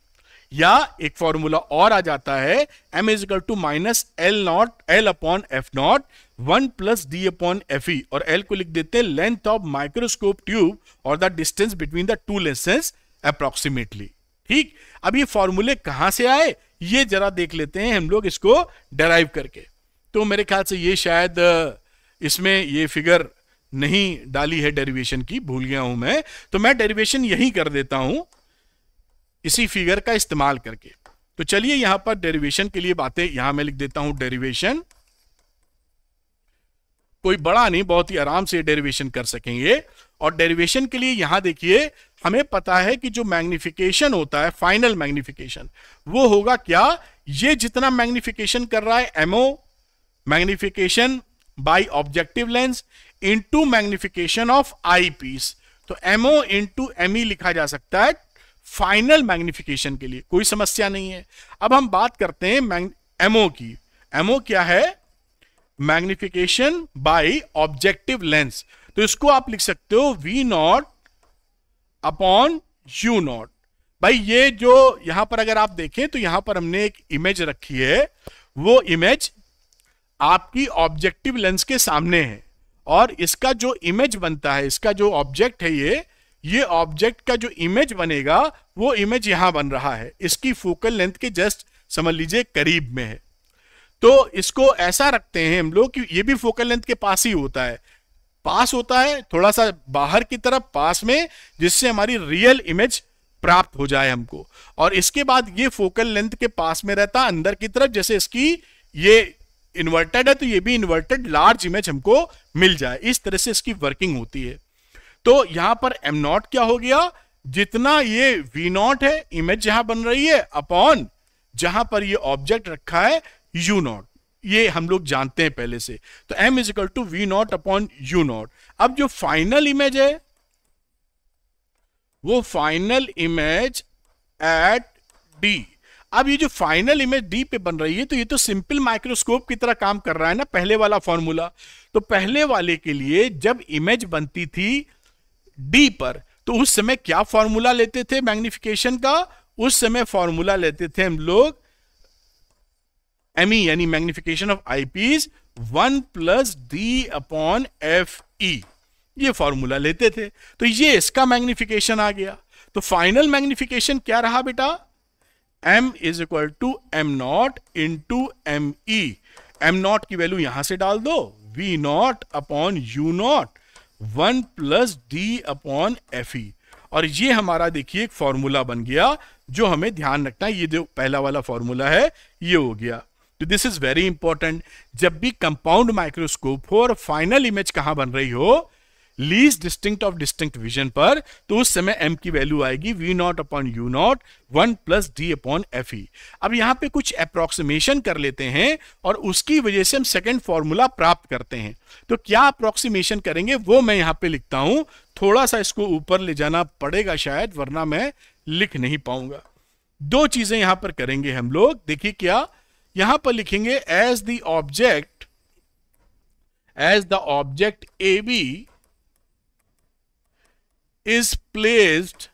या एक फॉर्मूला और आ जाता है M is equal to minus L naught L upon F naught one plus D upon F E और L को लिख देते हैं लेंथ ऑफ़ माइक्रोस्कोप ट्यूब और the distance between the two lenses approximately ठीक? अब ये फॉर्मूले कहाँ से आए? ये जरा देख लेते हैं हम लोग इसको डराइव करके। तो मेरे ख्याल से ये शायद इसमें ये फिगर नहीं डाली है डेरिवेशन की, भूल गया हूँ मैं। तो मैं डेरिवेशन यही कर देता हूँ। इसी फिगर का इस्तेमाल करके। तो चलिए यहाँ पर डेरिवेशन के लिए बातें यहाँ मैं लिख देता हूँ डेरिवेशन कोई बड़ा नहीं, बहुत ही आराम से डेरिवेशन कर सकेंगे। और डेरिवेशन के लिए यहाँ देखिए, हमें पता है कि जो मैग्निफिकेशन होता है फाइनल मैग्निफिकेशन वो होगा क्या? ये जितना मैग्निफिकेशन कर रहा है M O magnification by objective lens into magnification of eyepiece तो एमओ इंटू एम लिखा जा सकता है फाइनल मैग्निफिकेशन के लिए, कोई समस्या नहीं है। अब हम बात करते हैं एमओ की। एमओ क्या है? मैग्निफिकेशन बाय ऑब्जेक्टिव लेंस तो इसको आप लिख सकते हो V naught upon U naught भाई, ये जो यहाँ पर अगर आप देखें तो यहाँ पर हमने एक इमेज रखी है। वो इमेज आपकी ऑब्जेक्टिव लेंस के सामने है। और इसका जो इमेज बनता है, इसका जो ऑब्जेक्ट है ये ये ऑब्जेक्ट का जो इमेज बनेगा, वो इमेज यहाँ बन रहा है। इसकी फोकल लेंथ के जस्ट समझ लीजिए करीब में है। तो इसको ऐसा रखते हैं हम लोग कि ये भी फोकल लेंथ के पास ही होता है। पास होता है, थोड़ा सा बाहर की तरफ़, पास में, जिससे हमारी रियल इमेज प्राप्त हो जाए हमको। और इसके बाद ये फोकल लेंथ के पास में रहता, अंदर की तरफ़, जैसे इसकी ये इन्वर्टेड है तो ये भी इन्वर्टेड लार्ज इमेज हमको मिल जाए। इस तरह से इसकी वर्किंग होती है। तो यहाँ पर एम नॉट क्या हो गया? जितना ये वी नॉट है इमेज जहाँ बन रही है अपॉन जहाँ पर ये ऑब्जेक्ट रखा है यू नॉट ये हम लोग जानते हैं पहले से। तो M is equal to V naught upon U naught अब जो फाइनल इमेज है, वो फाइनल इमेज एट डी अब ये जो फाइनल इमेज डी पे बन रही है तो ये तो सिंपल माइक्रोस्कोप की तरह काम कर रहा है ना, पहले वाला फॉर्मूला तो पहले वाले के लिए जब इमेज बनती थी डी पर तो उस समय क्या फॉर्मूला लेते थे? मैग्निफिकेशन का उस समय फॉर्मूला लेते थे हम लोग। एमई यानी magnification of eyepiece one plus D upon F E ये फॉर्मूला लेते थे। तो ये इसका मैग्निफिकेशन आ गया। तो फाइनल मैग्निफिकेशन क्या रहा बेटा? M is equal to M naught into M E M naught की वैल्यू यहाँ से डाल दो। V naught upon U naught one plus D upon F E. और ये हमारा देखिए एक फॉर्मूला बन गया जो हमें ध्यान रखना है। ये जो पहला वाला फॉर्मूला है, ये हो गया। तो दिस इज़ वेरी इंपॉर्टेंट जब भी कंपाउंड माइक्रोस्कोप हो और फाइनल इमेज कहाँ बन रही हो least distinct of distinct vision पर तो उस समय एम की वैल्यू आएगी V naught upon U naught one plus D upon F E अब यहाँ पे कुछ अप्रोक्सीमेशन कर लेते हैं और उसकी वजह से हम सेकेंड फॉर्मूला प्राप्त करते हैं। तो क्या अप्रोक्सीमेशन करेंगे, वो मैं यहाँ पे लिखता हूँ। थोड़ा सा इसको ऊपर ले जाना पड़ेगा शायद, वरना मैं लिख नहीं पाऊँगा। दो चीज़ें यहाँ पर करेंगे हम लोग। देखिए क्या, यहाँ पर लिखेंगे as the object as the object A B is placed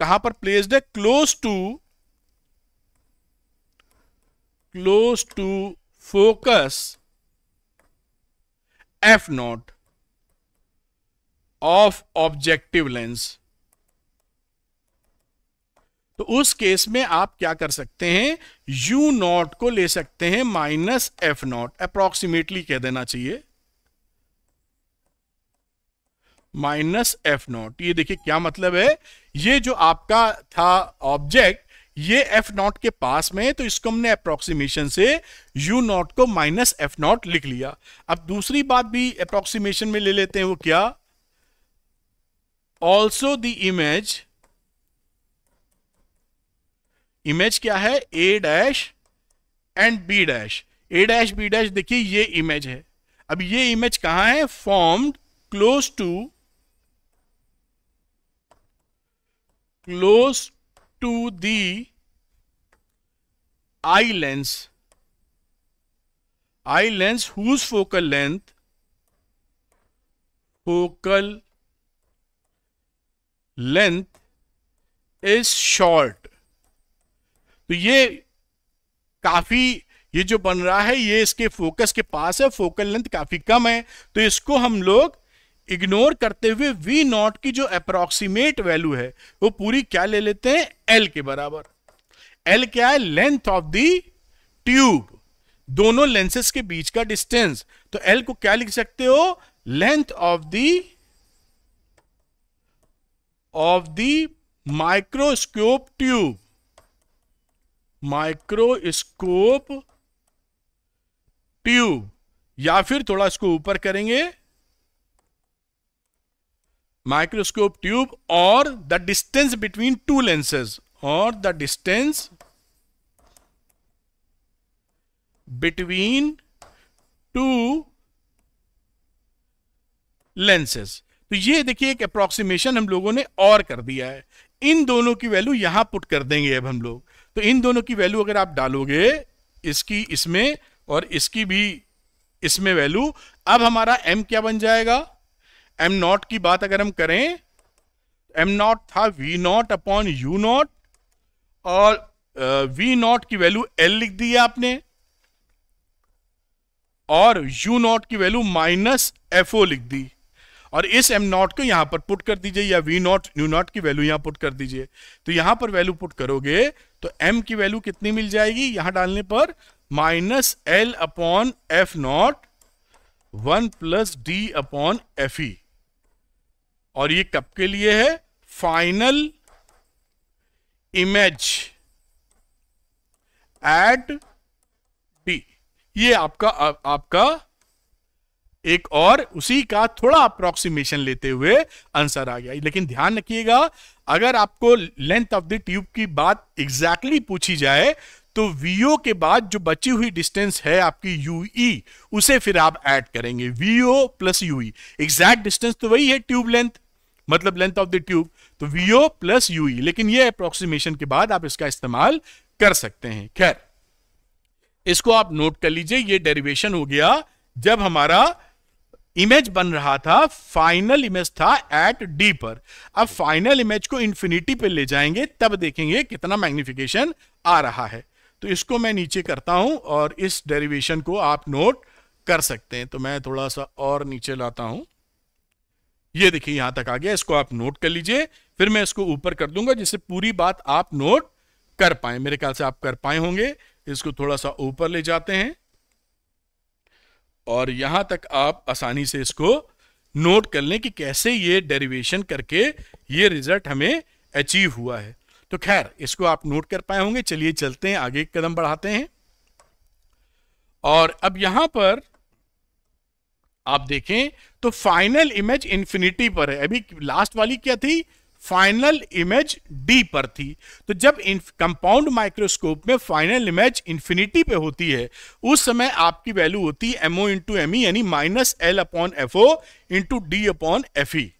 कहाँ पर प्लेस्ड है? Close to close to focus F naught of objective lens तो उस केस में आप क्या कर सकते हैं? यू नॉट को ले सकते हैं माइनस एफ़ नॉट अप्रोक्सीमेटली कह देना चाहिए। Minus F naught. ये देखिए क्या मतलब है? ये जो आपका था ऑब्जेक्ट, ये एफ़ नॉट के पास में है तो इसको हमने अप्रोक्सीमेशन से यू नॉट को माइनस एफ़ नॉट लिख लिया। अब दूसरी बात भी अप्रोक्सीमेशन में ले लेते हैं, वो क्या? ऑल्सो द इमेज इमेज क्या है? A dash and B dash A dash B dash देखिए ये इमेज है। अब ये इमेज कहाँ है? Formed close to close to the eye lens eye lens whose focal length focal length is short तो ये काफ़ी, ये जो बन रहा है, ये इसके फोकस के पास है फोकल लेंथ काफ़ी कम है। तो इसको हम लोग इग्नोर करते हुए वी नॉट की जो अप्रोक्सीमेट वैल्यू है, वो पूरी क्या ले लेते हैं? एल के बराबर। एल क्या है? लेंथ ऑफ़ द ट्यूब दोनों लेंसेस के बीच का डिस्टेंस तो एल को क्या लिख सकते हो? Length of the of the microscope tube microscope tube या फिर थोड़ा इसको ऊपर करेंगे। माइक्रोस्कोप ट्यूब और the distance between two lenses और the distance between two lenses तो ये देखिए एक अप्रोक्सीमेशन हम लोगों ने और कर दिया है। इन दोनों की वैल्यू यहाँ पुट कर देंगे अब हम लोग। तो इन दोनों की वैल्यू अगर आप डालोगे, इसकी इसमें और इसकी भी इसमें वैल्यू अब हमारा एम क्या बन जाएगा? एम नॉट की बात अगर हम करें एम नॉट था V naught upon U naught और वी नॉट की वैल्यू एल लिख दी है आपने, और यू नॉट की वैल्यू माइनस एफ़ ओ लिख दी, और इस एम नॉट को यहाँ पर पुट कर दीजिए, या वी नॉट यू नॉट की वैल्यू यहाँ पुट कर दीजिए तो यहाँ पर वैल्यू पुट करोगे तो एम की वैल्यू कितनी मिल जाएगी? यहाँ डालने पर minus L upon F naught one plus D upon F E और ये कब के लिए है? फाइनल इमेज एट डी ये आपका आ, आपका एक और उसी का थोड़ा अप्रोक्सीमेशन लेते हुए आंसर आ गया। लेकिन ध्यान रखिएगा अगर आपको लेंथ ऑफ़ द ट्यूब की बात एग्जैक्टली exactly पूछी जाए तो वीओ के बाद जो बची हुई डिस्टेंस है आपकी यूई e, उसे फिर आप ऐड करेंगे। VO plus UE exact distance तो वही है ट्यूब लेंथ मतलब लेंथ ऑफ़ द ट्यूब तो वीओ प्लस यूई लेकिन ये अप्रोक्सीमेशन के बाद आप इसका इस्तेमाल कर सकते हैं। खैर, इसको आप नोट कर लीजिए, ये डेरिवेशन हो गया जब हमारा इमेज बन रहा था फाइनल इमेज था एट डी पर। अब फाइनल इमेज को इंफिनिटी पे ले जाएँगे, तब देखेंगे कितना मैग्निफिकेशन आ रहा है। तो इसको मैं नीचे करता हूँ और इस डेरिवेशन को आप नोट कर सकते हैं। तो मैं थोड़ा सा और नीचे लाता हूँ। ये देखिए यहाँ तक आ गया, इसको आप नोट कर लीजिए, फिर मैं इसको ऊपर कर दूँगा जिससे पूरी बात आप नोट कर पाए। मेरे ख्याल से आप कर पाए होंगे। इसको थोड़ा सा ऊपर ले जाते हैं और यहाँ तक आप आसानी से इसको नोट कर लें कि कैसे ये डेरिवेशन करके ये रिज़ल्ट हमें अचीव हुआ है। तो खैर, इसको आप नोट कर पाए होंगे। चलिए चलते हैं, आगे कदम बढ़ाते हैं। और अब यहाँ पर आप देखें तो फाइनल इमेज इंफिनिटी पर है। अभी लास्ट वाली क्या थी? फाइनल इमेज डी पर थी। तो जब कंपाउंड माइक्रोस्कोप में फाइनल इमेज इंफिनिटी पे होती है, उस समय आपकी वैल्यू होती है एमओ इंटू एम यानी minus L upon F O into D upon F E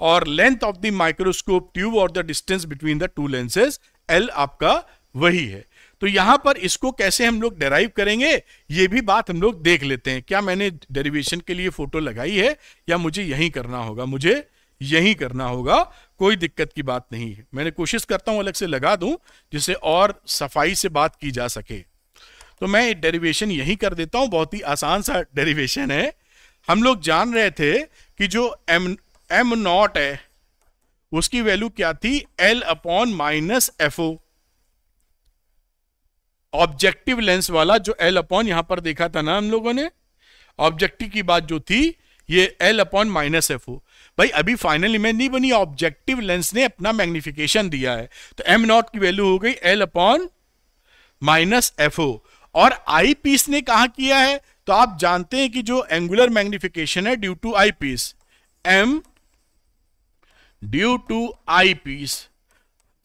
और length of the microscope tube और the distance between the two lenses L आपका वही है। तो यहाँ पर इसको कैसे हम लोग डेराइव करेंगे, ये भी बात हम लोग देख लेते हैं। क्या मैंने डेरिवेशन के लिए फ़ोटो लगाई है, या मुझे यही करना होगा? मुझे यही करना होगा, कोई दिक्कत की बात नहीं है। मैंने कोशिश करता हूँ अलग से लगा दूँ, जिससे और सफ़ाई से बात की जा सके। तो मैं डेरिवेशन यही कर देता हूँ, बहुत ही आसान सा डेरिवेशन है। हम लोग जान रहे थे कि जो एम एम नॉट है, उसकी वैल्यू क्या थी? L upon minus F O objective lens वाला जो एल अपॉन यहाँ पर देखा था ना हम लोगों ने? ऑब्जेक्टिव की बात जो थी ये L upon minus F O भाई अभी फाइनल इमेज नहीं बनी ऑब्जेक्टिव लेंस ने अपना मैग्निफिकेशन दिया है। तो एम नॉट की वैल्यू हो गई L upon minus F O और आई पीस ने कहा किया है? तो आप जानते हैं कि जो एंगुलर मैग्निफिकेशन है due to eyepiece M due to eyepiece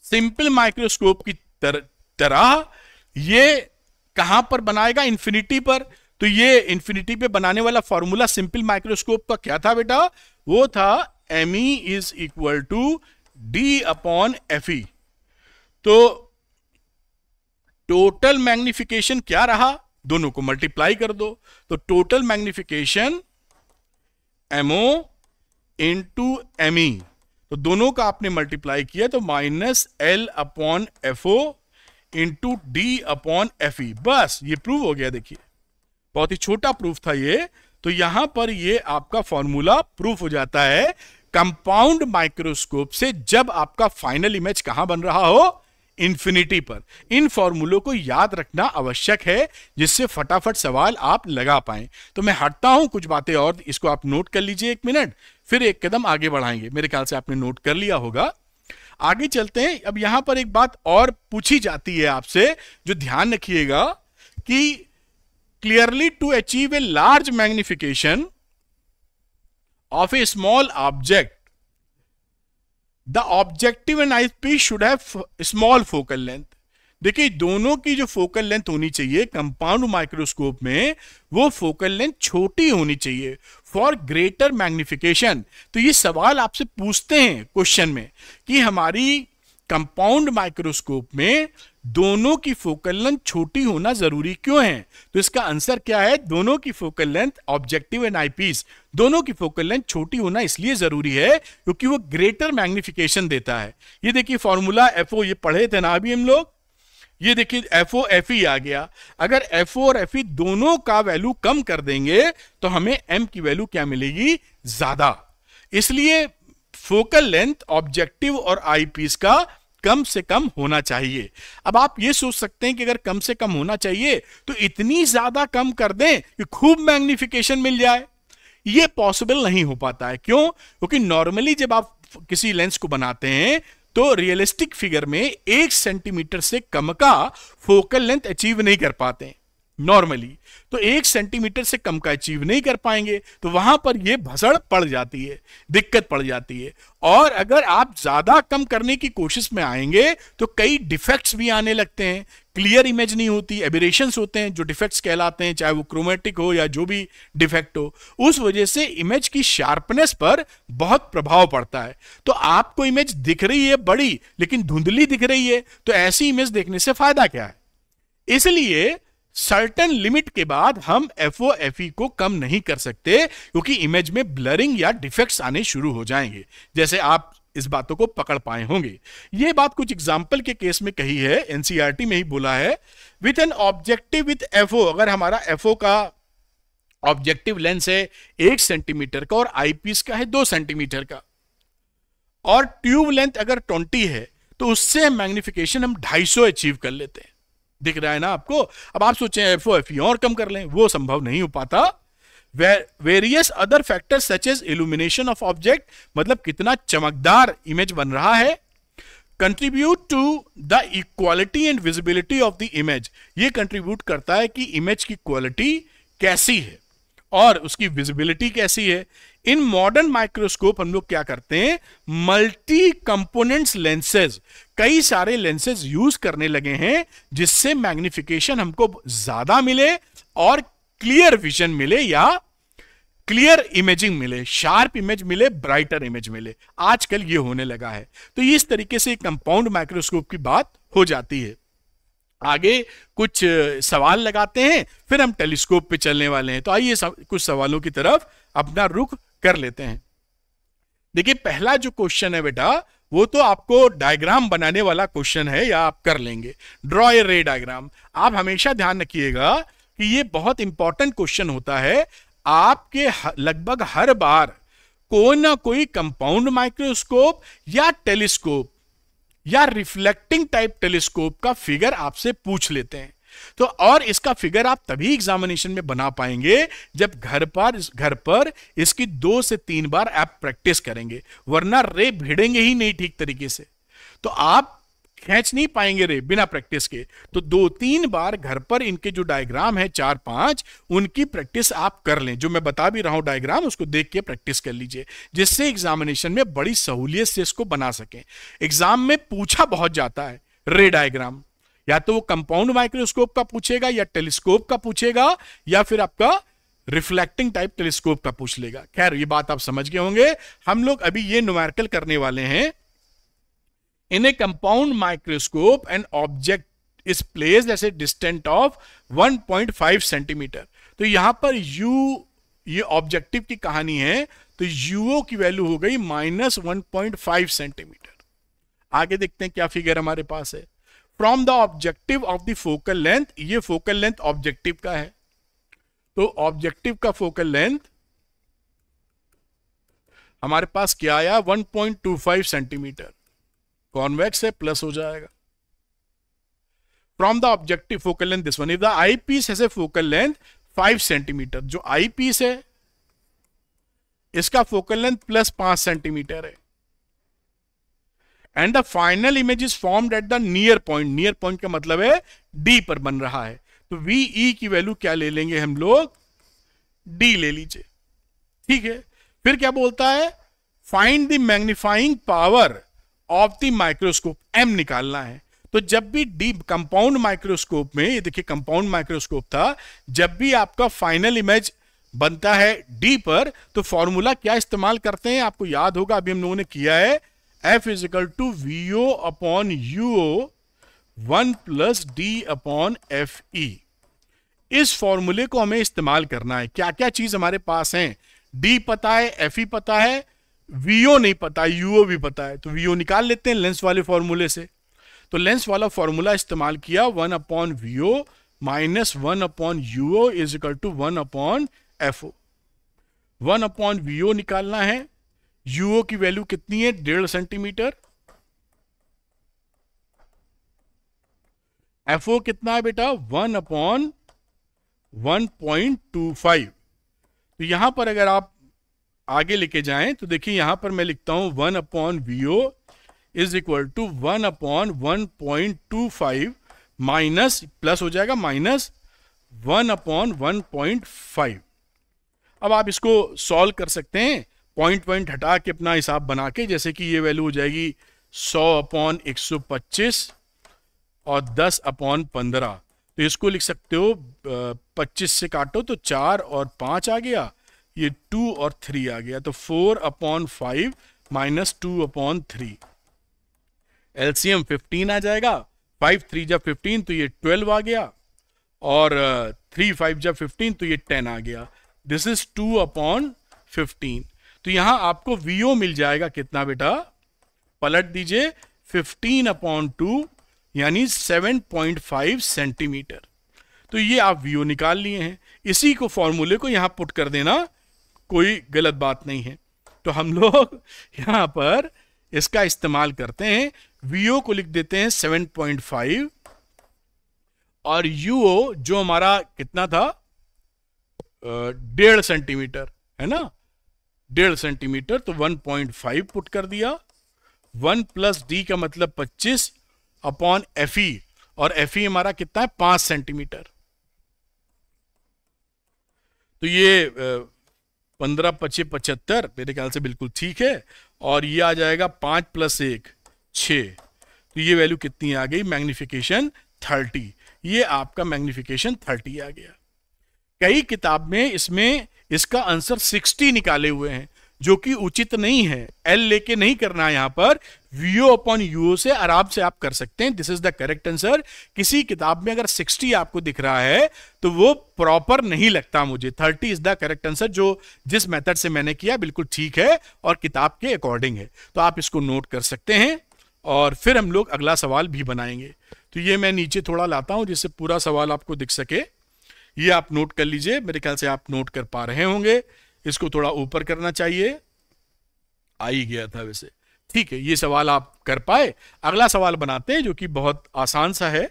simple microscope की तर, तरह ये कहाँ पर बनाएगा? इंफिनिटी पर। तो ये इंफिनिटी पे बनाने वाला फॉर्मूला सिंपल माइक्रोस्कोप का क्या था बेटा? वो था M E is equal to D upon F E तो टोटल मैग्निफिकेशन क्या रहा? दोनों को मल्टीप्लाई कर दो। तो total magnification M O into M E तो दोनों का आपने मल्टीप्लाई किया तो minus L upon F O into D upon F E बस, ये प्रूव हो गया देखिए। बहुत ही छोटा प्रूफ था ये। तो यहाँ पर ये आपका फॉर्मूला प्रूफ हो जाता है कंपाउंड माइक्रोस्कोप से जब आपका फाइनल इमेज कहाँ बन रहा हो? इंफिनिटी पर। इन फॉर्मूलों को याद रखना आवश्यक है, जिससे फटाफट सवाल आप लगा पाए। तो मैं हटता हूँ, कुछ बातें और इसको आप नोट कर लीजिए एक मिनट फिर एक कदम आगे बढ़ाएँगे। मेरे ख्याल से आपने नोट कर लिया होगा। आगे चलते हैं। अब यहाँ पर एक बात और पूछी जाती है आपसे, जो ध्यान रखिएगा कि clearly to achieve a large magnification of a small object the objective and eyepiece should have small focal length देखिए, दोनों की जो फोकल लेंथ होनी चाहिए कंपाउंड माइक्रोस्कोप में, वो फोकल लेंथ छोटी होनी चाहिए फॉर ग्रेटर मैग्निफिकेशन। तो ये सवाल आपसे पूछते हैं क्वेश्चन में कि हमारी कंपाउंड माइक्रोस्कोप में दोनों की फोकल लेंथ छोटी होना ज़रूरी क्यों है? तो इसका आंसर क्या है? दोनों की focal length objective and eyepiece. दोनों की फोकल लेंथ छोटी होना इसलिए ज़रूरी है क्योंकि वो ग्रेटर मैग्निफिकेशन देता है। ये देखिए, फॉर्मूला एफओ, ये पढ़े थे ना अभी हम लोग? ये देखिए एफ़ ओ एफ़ ई आ गया। अगर एफ़ ओ और एफ़ ई दोनों का वैल्यू कम कर देंगे तो हमें एम की वैल्यू क्या मिलेगी? ज़्यादा। इसलिए फोकल लेंथ ऑब्जेक्टिव और आईपीस का कम से कम होना चाहिए। अब आप ये सोच सकते हैं कि अगर कम से कम होना चाहिए तो इतनी ज़्यादा कम कर दें कि खूब मैग्निफिकेशन मिल जाए। ये पॉसिबल नहीं हो पाता है। क्यों? क्योंकि नॉर्मली जब आप किसी लेंस को बनाते हैं तो रियलिस्टिक फिगर में एक सेंटीमीटर से कम का फोकल लेंथ अचीव नहीं कर पाते नॉर्मली तो एक सेंटीमीटर से कम का अचीव नहीं कर पाएँगे तो वहाँ पर यह भसड़ पड़ जाती है, दिक्कत पड़ जाती है। और अगर आप ज़्यादा कम करने की कोशिश में आएँगे तो कई डिफेक्ट्स भी आने लगते हैं। क्लियर इमेज नहीं होती, एबिरेशंस होते हैं, जो डिफेक्ट्स कहलाते हैं, चाहे वो क्रोमेटिक हो या जो भी डिफेक्ट हो, उस वजह से इमेज की शार्पनेस पर बहुत प्रभाव पड़ता है। तो आपको इमेज दिख रही है बड़ी, लेकिन धुंधली दिख रही है तो ऐसी इमेज देखने से फ़ायदा क्या है? इसलिए सर्टन लिमिट के बाद हम एफ़ ओ एफ़ ई को कम नहीं कर सकते, क्योंकि इमेज में ब्लरिंग या डिफेक्ट्स आने शुरू हो जाएँगे, जैसे आप इस बातों को पकड़ पाए होंगे। यह बात कुछ एग्ज़ाम्पल के केस में कही है एनसीआरटी में ही बोला है with an objective with F O अगर हमारा एफओ का ऑब्जेक्टिव लेंस है एक सेंटीमीटर का और आईपीस का है दो सेंटीमीटर का, और ट्यूब लेंथ अगर ट्वेंटी है तो उससे मैग्निफिकेशन हम ढाई सौ अचीव कर लेते हैं। दिख रहा है ना आपको? अब आप सोचें एफ़ ओ एफ़ और कम कर लें। वो संभव नहीं हो पाता। Various other factors such as illumination of object मतलब कितना चमकदार इमेज बन रहा है contribute to the equality and visibility of the image ये कंट्रीब्यूट करता है कि इमेज की क्वालिटी कैसी है। और उसकी विजिबिलिटी कैसी है? इन मॉडर्न माइक्रोस्कोप हम लोग क्या करते हैं? मल्टी कंपोनेंट्स लेंसेज कई सारे लेंसेज यूज़ करने लगे हैं, जिससे मैग्निफिकेशन हमको ज़्यादा मिले और क्लियर विजन मिले या क्लियर इमेजिंग मिले शार्प इमेज मिले ब्राइटर इमेज मिले। आजकल ये होने लगा है। तो इस तरीके से कंपाउंड माइक्रोस्कोप की बात हो जाती है। आगे कुछ सवाल लगाते हैं, फिर हम टेलीस्कोप पे चलने वाले हैं। तो आइए कुछ सवालों की तरफ़ अपना रुख कर लेते हैं। देखिए, पहला जो क्वेश्चन है बेटा, वो तो आपको डायग्राम बनाने वाला क्वेश्चन है, या आप कर लेंगे। ड्रॉ ए रे डायग्राम। आप हमेशा ध्यान रखिएगा कि ये बहुत इंपॉर्टेंट क्वेश्चन होता है। आपके लगभग हर बार कोई ना कोई कंपाउंड माइक्रोस्कोप या टेलीस्कोप या रिफ्लेक्टिंग टाइप टेलीस्कोप का फिगर आपसे पूछ लेते हैं। तो और इसका फिगर आप तभी एग्जामिनेशन में बना पाएँगे जब घर पर घर पर इसकी दो से तीन बार आप प्रैक्टिस करेंगे, वरना रे भिड़ेंगे ही नहीं ठीक तरीके से। तो आप खींच नहीं पाएँगे रे बिना प्रैक्टिस के। तो दो तीन बार घर पर इनके जो डायग्राम है, चार पाँच, उनकी प्रैक्टिस आप कर लें। जो मैं बता भी रहा हूँ डायग्राम, उसको देख के प्रैक्टिस कर लीजिए, जिससे एग्जामिनेशन में बड़ी सहूलियत से इसको बना सकें। एग्ज़ाम में पूछा बहुत जाता है, रे डायग्राम, या तो वो कंपाउंड माइक्रोस्कोप का पूछेगा, या टेलीस्कोप का पूछेगा, या फिर आपका रिफ्लेक्टिंग टाइप टेलीस्कोप का पूछ लेगा। खैर, ये बात आप समझ गए होंगे। हम लोग अभी ये न्यूमेरिकल करने वाले हैं in a compound microscope and object is place ऐसे डिस्टेंट ऑफ़ 1.5 सेंटीमीटर तो यहाँ पर यू ये ऑब्जेक्टिव की कहानी है तो यूओ की वैल्यू हो गई minus one point five centimetre आगे देखते हैं क्या फिगर हमारे पास है। From the objective of the focal length ये फोकल लेंथ ऑब्जेक्टिव का है। तो ऑब्जेक्टिव का फोकल लेंथ हमारे पास क्या आया? 1.25 सेंटीमीटर कॉन्वेक्स है प्लस हो जाएगा। From the objective focal length this one if the eyepiece a focal length five centimetre जो आई पीस है, इसका फोकल लेंथ प्लस पाँच सेंटीमीटर है। And the final image is formed at the near point near point का मतलब है D पर बन रहा है। तो वी ई की वैल्यू क्या ले लेंगे हम लोग? डी ले लीजिए। ठीक है? फिर क्या बोलता है? Find the magnifying power of the microscope M निकालना है। तो जब भी डी कंपाउंड माइक्रोस्कोप में, ये देखिए कंपाउंड माइक्रोस्कोप था, जब भी आपका फाइनल इमेज बनता है डी पर तो फॉर्मूला क्या इस्तेमाल करते हैं? आपको याद होगा, अभी हम लोगों ने किया है F is equal to V O upon U O one plus D upon F E इस फॉर्मूले को हमें इस्तेमाल करना है। क्या क्या चीज़ हमारे पास है? डी पता है एफ़ ई पता है वीओ नहीं पता यूओ भी पता है तो वीओ निकाल लेते हैं लेंस वाले फॉर्मूले से। तो लेंस वाला फॉर्मूला इस्तेमाल किया one upon VO minus one upon UO is equal to one upon F O one upon VO निकालना है यूओ की वैल्यू कितनी है? डेढ़ सेंटीमीटर एफ़ ओ कितना है बेटा? One upon one point two five तो यहाँ पर अगर आप आगे लेके जाएँ तो देखिए यहाँ पर मैं लिखता हूँ one upon VO is equal to one upon one point two five minus, plus हो जाएगा minus one upon one point five. अब आप इसको सॉल्व कर सकते हैं, पॉइंट पॉइंट हटा के अपना हिसाब बना के, जैसे कि ये वैल्यू हो जाएगी सौ अपॉन एक सौ पच्चीस और दस अपॉन पंद्रह। तो इसको लिख सकते हो पच्चीस से काटो तो चार और पाँच आ गया ये टू और थ्री आ गया तो four upon five minus two upon three. LCM fifteen आ जाएगा, फाइव थ्री जब फिफ्टीन तो ये ट्वेल्व आ गया, और थ्री फाइव जब फिफ्टीन तो ये टेन आ गया। This is two upon fifteen तो यहाँ आपको वीओ मिल जाएगा कितना बेटा? पलट दीजिए फिफ्टीन अपॉन टू यानी 7.5 सेंटीमीटर तो ये आप वीओ निकाल लिए हैं। इसी को फॉर्मूले को यहाँ पुट कर देना कोई गलत बात नहीं है। तो हम लोग यहाँ पर इसका इस्तेमाल करते हैं। वीओ को लिख देते हैं 7.5 और यूओ जो हमारा कितना था? डेढ़ सेंटीमीटर है ना? डेढ़ सेंटीमीटर तो 1.5 पुट कर दिया। वन प्लस डी का मतलब 25 अपॉन FE और FE हमारा कितना है? पाँच सेंटीमीटर तो ये पंद्रह, पच्चीस, पचहत्तर, मेरे ख्याल से बिल्कुल ठीक है। और ये आ जाएगा पाँच प्लस एक, छ। तो ये वैल्यू कितनी आ गई? मैग्निफिकेशन थर्टी ये आपका मैग्निफिकेशन थर्टी आ गया। कई किताब में इसमें इसका आंसर सिक्सटी निकाले हुए हैं। जो कि उचित नहीं है। एल लेके नहीं करना है यहाँ पर। वीओ अपॉन यूओ से आराम से आप कर सकते हैं। This is the correct answer किसी किताब में अगर 60 आपको दिख रहा है तो वो प्रॉपर नहीं लगता मुझे। 30 इज़ द करेक्ट आंसर जो जिस मेथड से मैंने किया, बिल्कुल ठीक है और किताब के अकॉर्डिंग है। तो आप इसको नोट कर सकते हैं और फिर हम लोग अगला सवाल भी बनाएँगे। तो ये मैं नीचे थोड़ा लाता हूँ जिससे पूरा सवाल आपको दिख सके। ये आप नोट कर लीजिए। मेरे ख्याल से आप नोट कर पा रहे होंगे। इसको थोड़ा ऊपर करना चाहिए। आ ही गया था वैसे। ठीक है, ये सवाल आप कर पाए। अगला सवाल बनाते हैं जो कि बहुत आसान सा है।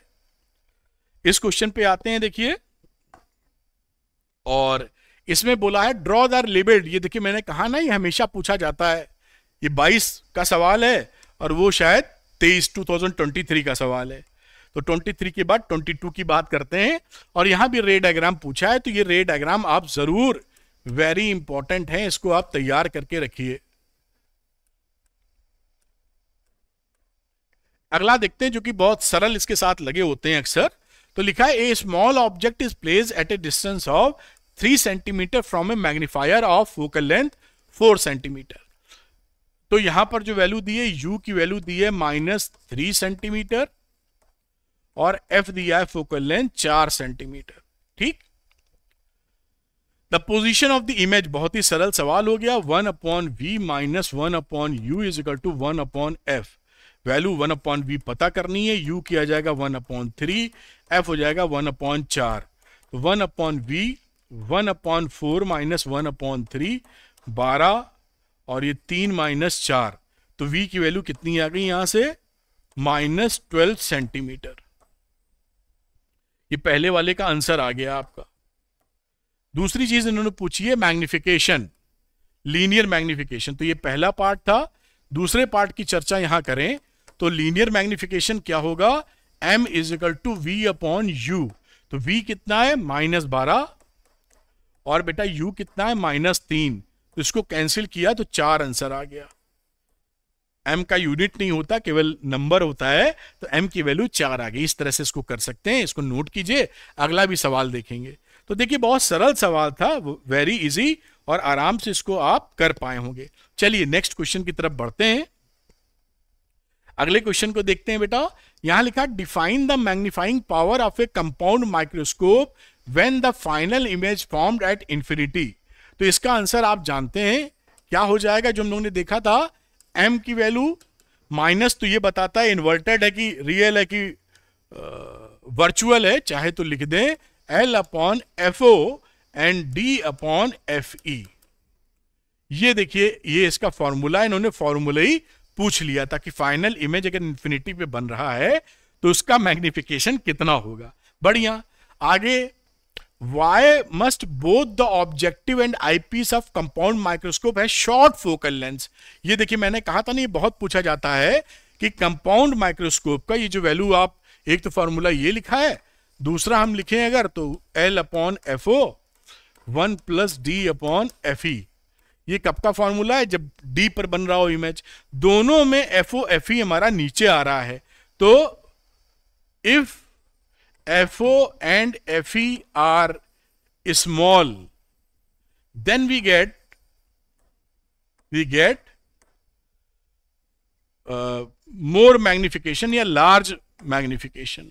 इस क्वेश्चन पे आते हैं, देखिए। और इसमें बोला है ड्रॉ दर लिबिड ये देखिए, मैंने कहा ना, ये हमेशा पूछा जाता है। ये 22 का सवाल है और वो शायद 23 2023 का सवाल है। तो 23 के बाद 22 की बात करते हैं। और यहाँ भी रे डायग्राम पूछा है तो ये रे डायग्राम आप ज़रूर वेरी इंपॉर्टेंट है, इसको आप तैयार करके रखिए। अगला देखते हैं, जो कि बहुत सरल इसके साथ लगे होते हैं अक्सर। तो लिखा है a small object is place at a distance of three centimetre from a magnifier of focal length four centimetre तो यहाँ पर जो वैल्यू दी है यू की वैल्यू दी है माइनस थ्री सेंटीमीटर और एफ़ दिया है फोकल लेंथ चार सेंटीमीटर ठीक? The position of the image बहुत ही सरल सवाल हो गया। One upon V minus one upon U is equal to one upon F. Value one upon V पता करनी है। यू किया जाएगा वन अपॉन थ्री, एफ़ हो जाएगा वन अपॉन चार। तो one upon V, one upon four minus one upon three, बारह, और ये तीन माइनस चार। तो वी की वैल्यू कितनी आ गई यहाँ से? Minus twelve centimetre. ये पहले वाले का आंसर आ गया आपका। दूसरी चीज़ इन्होंने पूछी है मैग्निफिकेशन लीनियर मैग्निफिकेशन तो ये पहला पार्ट था, दूसरे पार्ट की चर्चा यहाँ करें तो लीनियर मैग्निफिकेशन क्या होगा? M is equal to V upon U तो v कितना है? माइनस बारह। और बेटा u कितना है? माइनस तीन। तो इसको कैंसिल किया तो चार आंसर आ गया। M का यूनिट नहीं होता, केवल नंबर होता है तो m की वैल्यू चार आ गई। इस तरह से इसको कर सकते हैं। इसको नोट कीजिए। अगला भी सवाल देखेंगे। तो देखिए, बहुत सरल सवाल था वेरी इजी और आराम से इसको आप कर पाए होंगे। चलिए नेक्स्ट क्वेश्चन की तरफ़ बढ़ते हैं। अगले क्वेश्चन को देखते हैं बेटा। यहाँ लिखा define the magnifying power of a compound microscope when the final image formed at infinity तो इसका आंसर आप जानते हैं, क्या हो जाएगा जो हम लोगों ने देखा था? एम की वैल्यू माइनस तो ये बताता है इन्वर्टेड है कि रियल है कि वर्चुअल है, चाहे तो लिख दें। L upon F O and D upon F E ये देखिए, ये इसका फॉर्मूला इन्होंने फॉर्मूला ही पूछ लिया था कि फाइनल इमेज अगर इंफिनिटी पे बन रहा है तो उसका मैग्निफिकेशन कितना होगा। बढ़िया। आगे why must both the objective and eyepiece of compound microscope है शॉर्ट फोकल लेंस ये देखिए, मैंने कहा था ना, ये बहुत पूछा जाता है कि कंपाउंड माइक्रोस्कोप का ये जो वैल्यू आप, एक तो फॉर्मूला ये लिखा है दूसरा हम लिखें अगर तो L upon F O one plus D upon F E ये कब का फॉर्मूला है? जब डी पर बन रहा हो इमेज दोनों में एफ़ ओ एफ़ ई हमारा नीचे आ रहा है। तो if F O and F E are small then we get we get more magnification या लार्ज मैग्निफिकेशन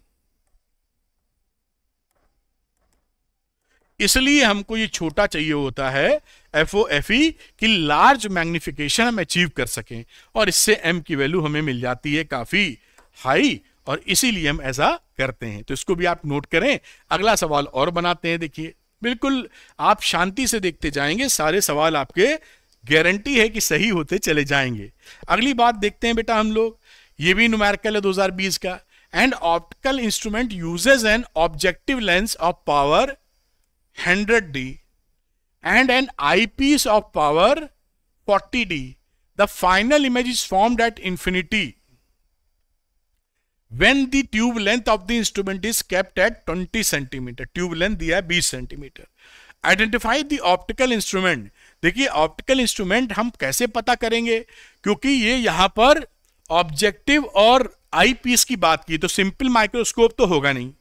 इसलिए हमको ये छोटा चाहिए होता है एफ़ ओ एफ़ ई की लार्ज मैग्निफिकेशन हम अचीव कर सकें। और इससे एम की वैल्यू हमें मिल जाती है काफ़ी हाई और इसीलिए हम ऐसा करते हैं। तो इसको भी आप नोट करें। अगला सवाल और बनाते हैं। देखिए, बिल्कुल आप शांति से देखते जाएँगे। सारे सवाल आपके गारंटी है कि सही होते चले जाएँगे। अगली बात देखते हैं बेटा हम लोग। ये भी नुमेरिकल है 2020 का। And optical instrument uses an objective lens of power 100D and an eyepiece of power 40D. The final image is formed at infinity when the tube length of the instrument is kept at 20 centimeter. Tube length दिया है 20 centimeter. Identify the optical instrument. देखिए optical instrument हम कैसे पता करेंगे क्योंकि ये यहाँ पर ऑब्जेक्टिव और आई पीस की बात की तो सिंपल माइक्रोस्कोप तो होगा नहीं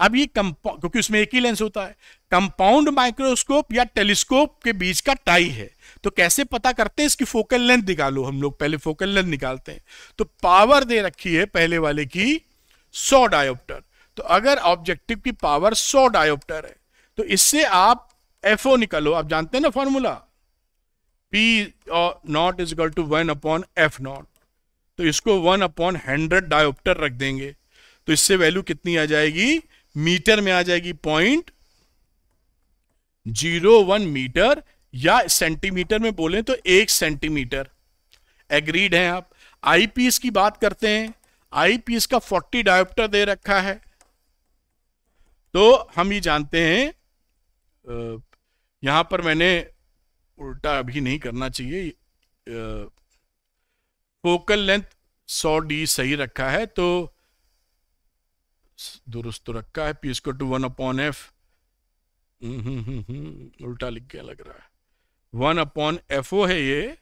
अब ये कंपाउंड क्योंकि उसमें एक ही लेंस होता है, कंपाउंड माइक्रोस्कोप या टेलीस्कोप के बीच का टाई है। तो कैसे पता करते हैं इसकी फोकल लेंथ निकालो? हम लोग पहले फोकल लेंथ निकालते हैं। तो पावर दे रखी है पहले वाले की 100 डायोप्टर। तो अगर ऑब्जेक्टिव की पावर 100 डायोप्टर है तो इससे आप एफओ निकालो। आप जानते हैं ना formula? P nought is equal to one upon F nought. तो इसको वन अपॉन हंड्रेड डायोप्टर रख देंगे। तो इससे वैल्यू कितनी आ जाएगी? मीटर में आ जाएगी पॉइंट ज़ीरो वन मीटर या सेंटीमीटर में बोले तो एक सेंटीमीटर। एग्रीड है आप? आईपीएस की बात करते हैं। आईपीएस का 40 डायोप्टर दे रखा है। तो हम ये जानते हैं यहाँ पर मैंने उल्टा अभी नहीं करना चाहिए फोकल लेंथ 100 डी सही रखा है तो दुरुस्त तो रखा है पी इसको टू वन अपॉन एफ़ उल्टा लिख के लग रहा है। वन अपॉन एफ़ ओ है ये,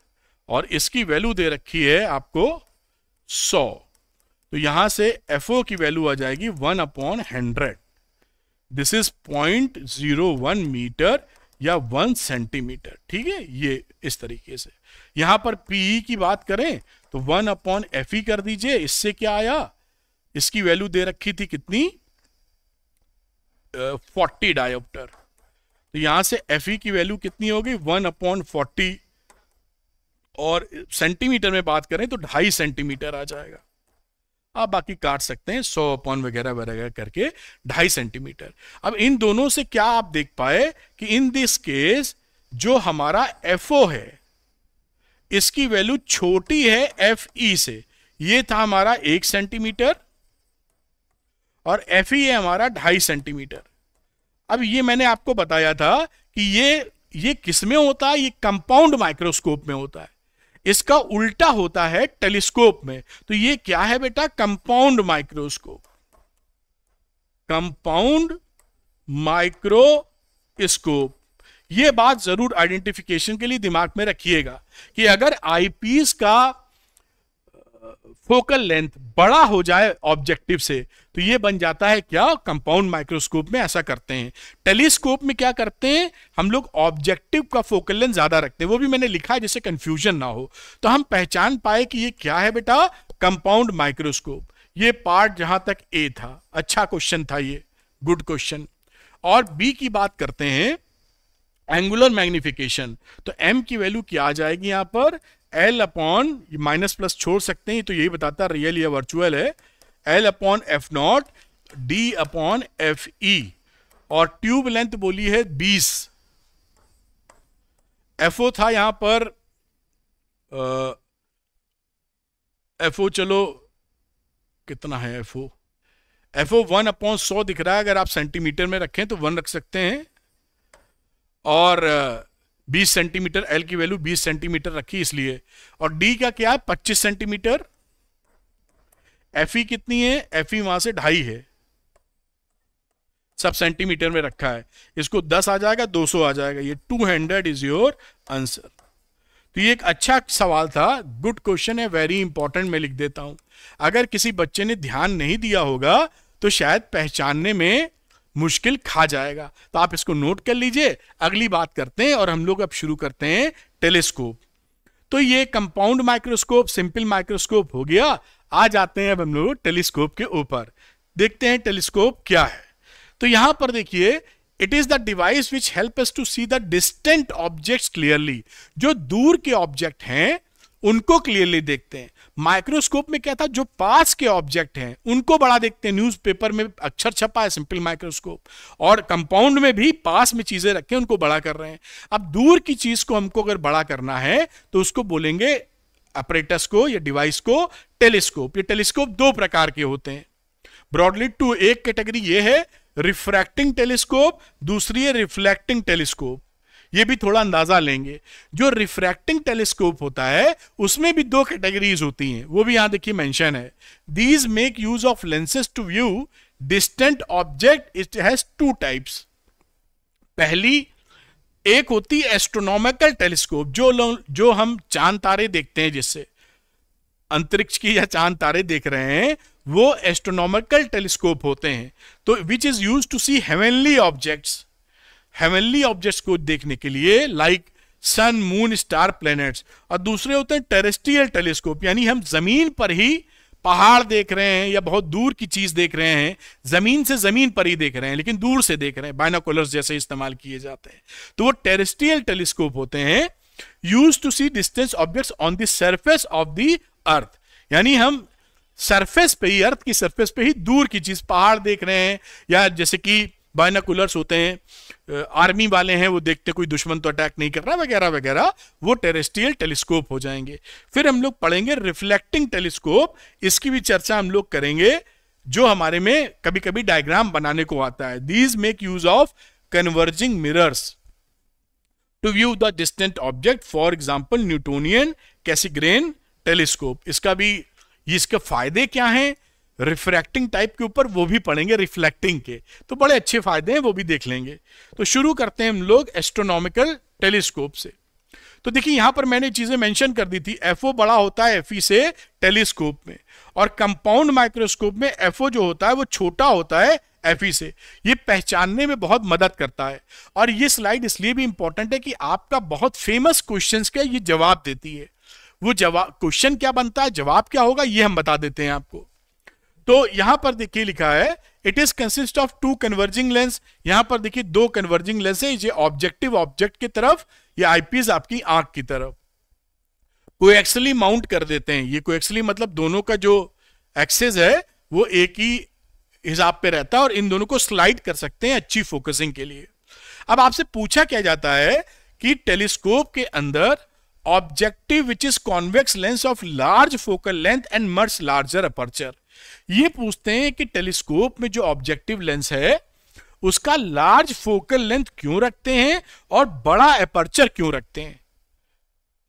और इसकी वैल्यू दे रखी है आपको सौ। तो यहाँ से एफ़ ओ की वैल्यू आ जाएगी one upon hundred this is point zero one metre या वन सेंटीमीटर ठीक है? ये इस तरीके से। यहाँ पर पीई की बात करें तो वन अपॉन एफ़ ई कर दीजिए, इससे क्या आया? इसकी वैल्यू दे रखी थी कितनी? फोर्टी डायोप्टर तो यहाँ से एफ़ ई की वैल्यू कितनी होगी? वन अपॉन फोर्टी और सेंटीमीटर में बात करें तो ढाई सेंटीमीटर आ जाएगा। आप बाकी काट सकते हैं, सौ अपॉन वगैरह वगैरह करके ढाई सेंटीमीटर अब इन दोनों से क्या आप देख पाए कि इन दिस केस जो हमारा एफ़ ओ है, इसकी वैल्यू छोटी है एफ़ ई से। ये था हमारा एक सेंटीमीटर और एफ़ ई है हमारा ढाई सेंटीमीटर अब ये मैंने आपको बताया था कि ये ये किसमें होता है? ये कंपाउंड माइक्रोस्कोप में होता है। इसका उल्टा होता है टेलीस्कोप में। तो ये क्या है बेटा? कंपाउंड माइक्रोस्कोप कंपाउंड माइक्रोस्कोप ये बात ज़रूर आइडेंटिफिकेशन के लिए दिमाग में रखिएगा कि अगर आईपीस का फोकल लेंथ बड़ा हो जाए ऑब्जेक्टिव से तो ये बन जाता है क्या? कंपाउंड माइक्रोस्कोप में ऐसा करते हैं। टेलीस्कोप में क्या करते हैं? हम लोग ऑब्जेक्टिव का फोकल लेंथ ज़्यादा रखते हैं। वो भी मैंने लिखा है जिससे कंफ्यूजन ना हो। तो हम पहचान पाए कि ये क्या है बेटा? Compound microscope. ये पार्ट जहाँ तक ए था। अच्छा क्वेश्चन था ये। गुड क्वेश्चन और बी की बात करते हैं। एंगुलर मैग्निफिकेशन तो एम की वैल्यू क्या आ जाएगी यहाँ पर? एल अपॉन माइनस प्लस छोड़ सकते हैं तो यही बताता रियल या वर्चुअल है। L upon F nought D upon F E और ट्यूब लेंथ बोली है 20 एफओ था यहाँ पर एफओ चलो, कितना है एफओ एफओ वन अपॉन सौ दिख रहा है, अगर आप सेंटीमीटर में रखें तो वन रख सकते हैं। और 20 सेंटीमीटर एल की वैल्यू 20 सेंटीमीटर रखी इसलिए। और डी का क्या है? 25 सेंटीमीटर। एफ़ ई कितनी है? एफ़ ई वहाँ से ढाई है। सब सेंटीमीटर में रखा है। इसको 10 आ जाएगा 200 आ जाएगा। ये 200 इज़ योर आंसर तो ये एक अच्छा सवाल था। गुड क्वेश्चन है वेरी इंपॉर्टेंट मैं लिख देता हूँ। अगर किसी बच्चे ने ध्यान नहीं दिया होगा तो शायद पहचानने में मुश्किल खा जाएगा। तो आप इसको नोट कर लीजिए। अगली बात करते हैं और हम लोग अब शुरू करते हैं टेलीस्कोप तो ये कंपाउंड माइक्रोस्कोप सिंपल माइक्रोस्कोप हो गया। आ जाते हैं अब हम लोग टेलीस्कोप के ऊपर। देखते हैं टेलीस्कोप क्या है। तो यहाँ पर देखिए it is the device which helps to see the distant object clearly जो दूर के ऑब्जेक्ट हैं, उनको क्लियरली देखते हैं। माइक्रोस्कोप में क्या था? जो पास के ऑब्जेक्ट हैं, उनको बड़ा देखते हैं। न्यूज़पेपर में अक्षर छपा है, सिंपल माइक्रोस्कोप। और कंपाउंड में भी पास में चीज़ें रखें, उनको बड़ा कर रहे हैं। अब दूर की चीज़ को हमको अगर बड़ा करना है तो उसको बोलेंगे अपरेटस को या डिवाइस को टेलीस्कोप ये टेलीस्कोप दो प्रकार के होते हैं। ब्रॉडली टू एक कैटेगरी ये है रिफ्रैक्टिंग टेलीस्कोप दूसरी है रिफ्लेक्टिंग टेलीस्कोप ये भी थोड़ा अंदाज़ा लेंगे। जो रिफ्रैक्टिंग टेलीस्कोप होता है, उसमें भी दो कैटेगरीज होती हैं। वो भी यहाँ देखिए मेंशन है। These make use of lenses to view distant object it has two types पहली, एक होती है एस्ट्रोनॉमिकल टेलीस्कोप जो जो हम चाँद तारे देखते हैं जिससे। अंतरिक्ष की या चाँद तारे देख रहे हैं, वो एस्ट्रोनॉमिकल टेलीस्कोप होते हैं। तो which is use to see heavenly objects heavenly objects को देखने के लिए like sun moon star planets और दूसरे होते हैं टेरेस्ट्रियल टेलीस्कोप यानी हम ज़मीन पर ही पहाड़ देख रहे हैं या बहुत दूर की चीज़ देख रहे हैं, ज़मीन से ज़मीन पर ही देख रहे हैं, लेकिन दूर से देख रहे हैं बाइनाकुलर्स जैसे इस्तेमाल किए जाते हैं। तो वो टेरेस्ट्रियल टेलीस्कोप होते हैं use to see distance objects on the surface of the earth यानी हम सरफेस पे ही अर्थ की सरफेस पे ही दूर की चीज़, पहाड़ देख रहे हैं, या जैसे कि बायनाकुलर्स होते हैं आर्मी वाले हैं, वो देखते कोई दुश्मन तो अटैक नहीं कर रहा, वगैरह वगैरह, वो टेरेस्ट्रियल टेलीस्कोप हो जाएँगे। फिर हम लोग पढ़ेंगे रिफ्लेक्टिंग टेलीस्कोप, इसकी भी चर्चा हम लोग करेंगे, जो हमारे में कभी कभी डायग्राम बनाने को आता है। These make use of converging mirrors to view the distant object for example Newtonian Cassegrain telescope इसका भी, इसके फ़ायदे क्या हैं? रिफ्रैक्टिंग टाइप के ऊपर वो भी पढ़ेंगे रिफ्लेक्टिंग के। तो बड़े अच्छे फ़ायदे हैं, वो भी देख लेंगे। तो शुरू करते हैं हम लोग एस्ट्रोनॉमिकल टेलीस्कोप से। तो देखिए, यहाँ पर मैंने चीज़ें मेंशन कर दी थी। एफओ बड़ा होता है एफई से टेलीस्कोप में। और कंपाउंड माइक्रोस्कोप में एफओ जो होता है, वो छोटा होता है एफई से। ये पहचानने में बहुत मदद करता है। और ये स्लाइड इसलिए भी इंपॉर्टेंट है कि आपका बहुत फ़ेमस क्वेश्चंस का ये जवाब देती है। वो जवाब क्वेश्चन क्या बनता है, जवाब क्या होगा, ये हम बता देते हैं आपको। तो यहाँ पर देखिए लिखा है? It is consist of two converging lens यहाँ पर देखिए, दो कन्वर्जिंग लेंस है। ये ऑब्जेक्टिव ऑब्जेक्ट की तरफ़, या आईपीस आपकी आँख की तरफ़। कोएक्सली माउंट कर देते हैं। ये कोएक्सली मतलब दोनों का जो एक्सेस है, वो एक ही हिसाब पे रहता है और इन दोनों को स्लाइड कर सकते हैं अच्छी फोकसिंग के लिए। अब आपसे पूछा क्या जाता है कि टेलीस्कोप के अंदर objective which is convex lens of large focal length and much larger aperture ये पूछते हैं कि टेलीस्कोप में जो ऑब्जेक्टिव लेंस है, उसका लार्ज फोकल लेंथ क्यों रखते हैं और बड़ा अपर्चर क्यों रखते हैं?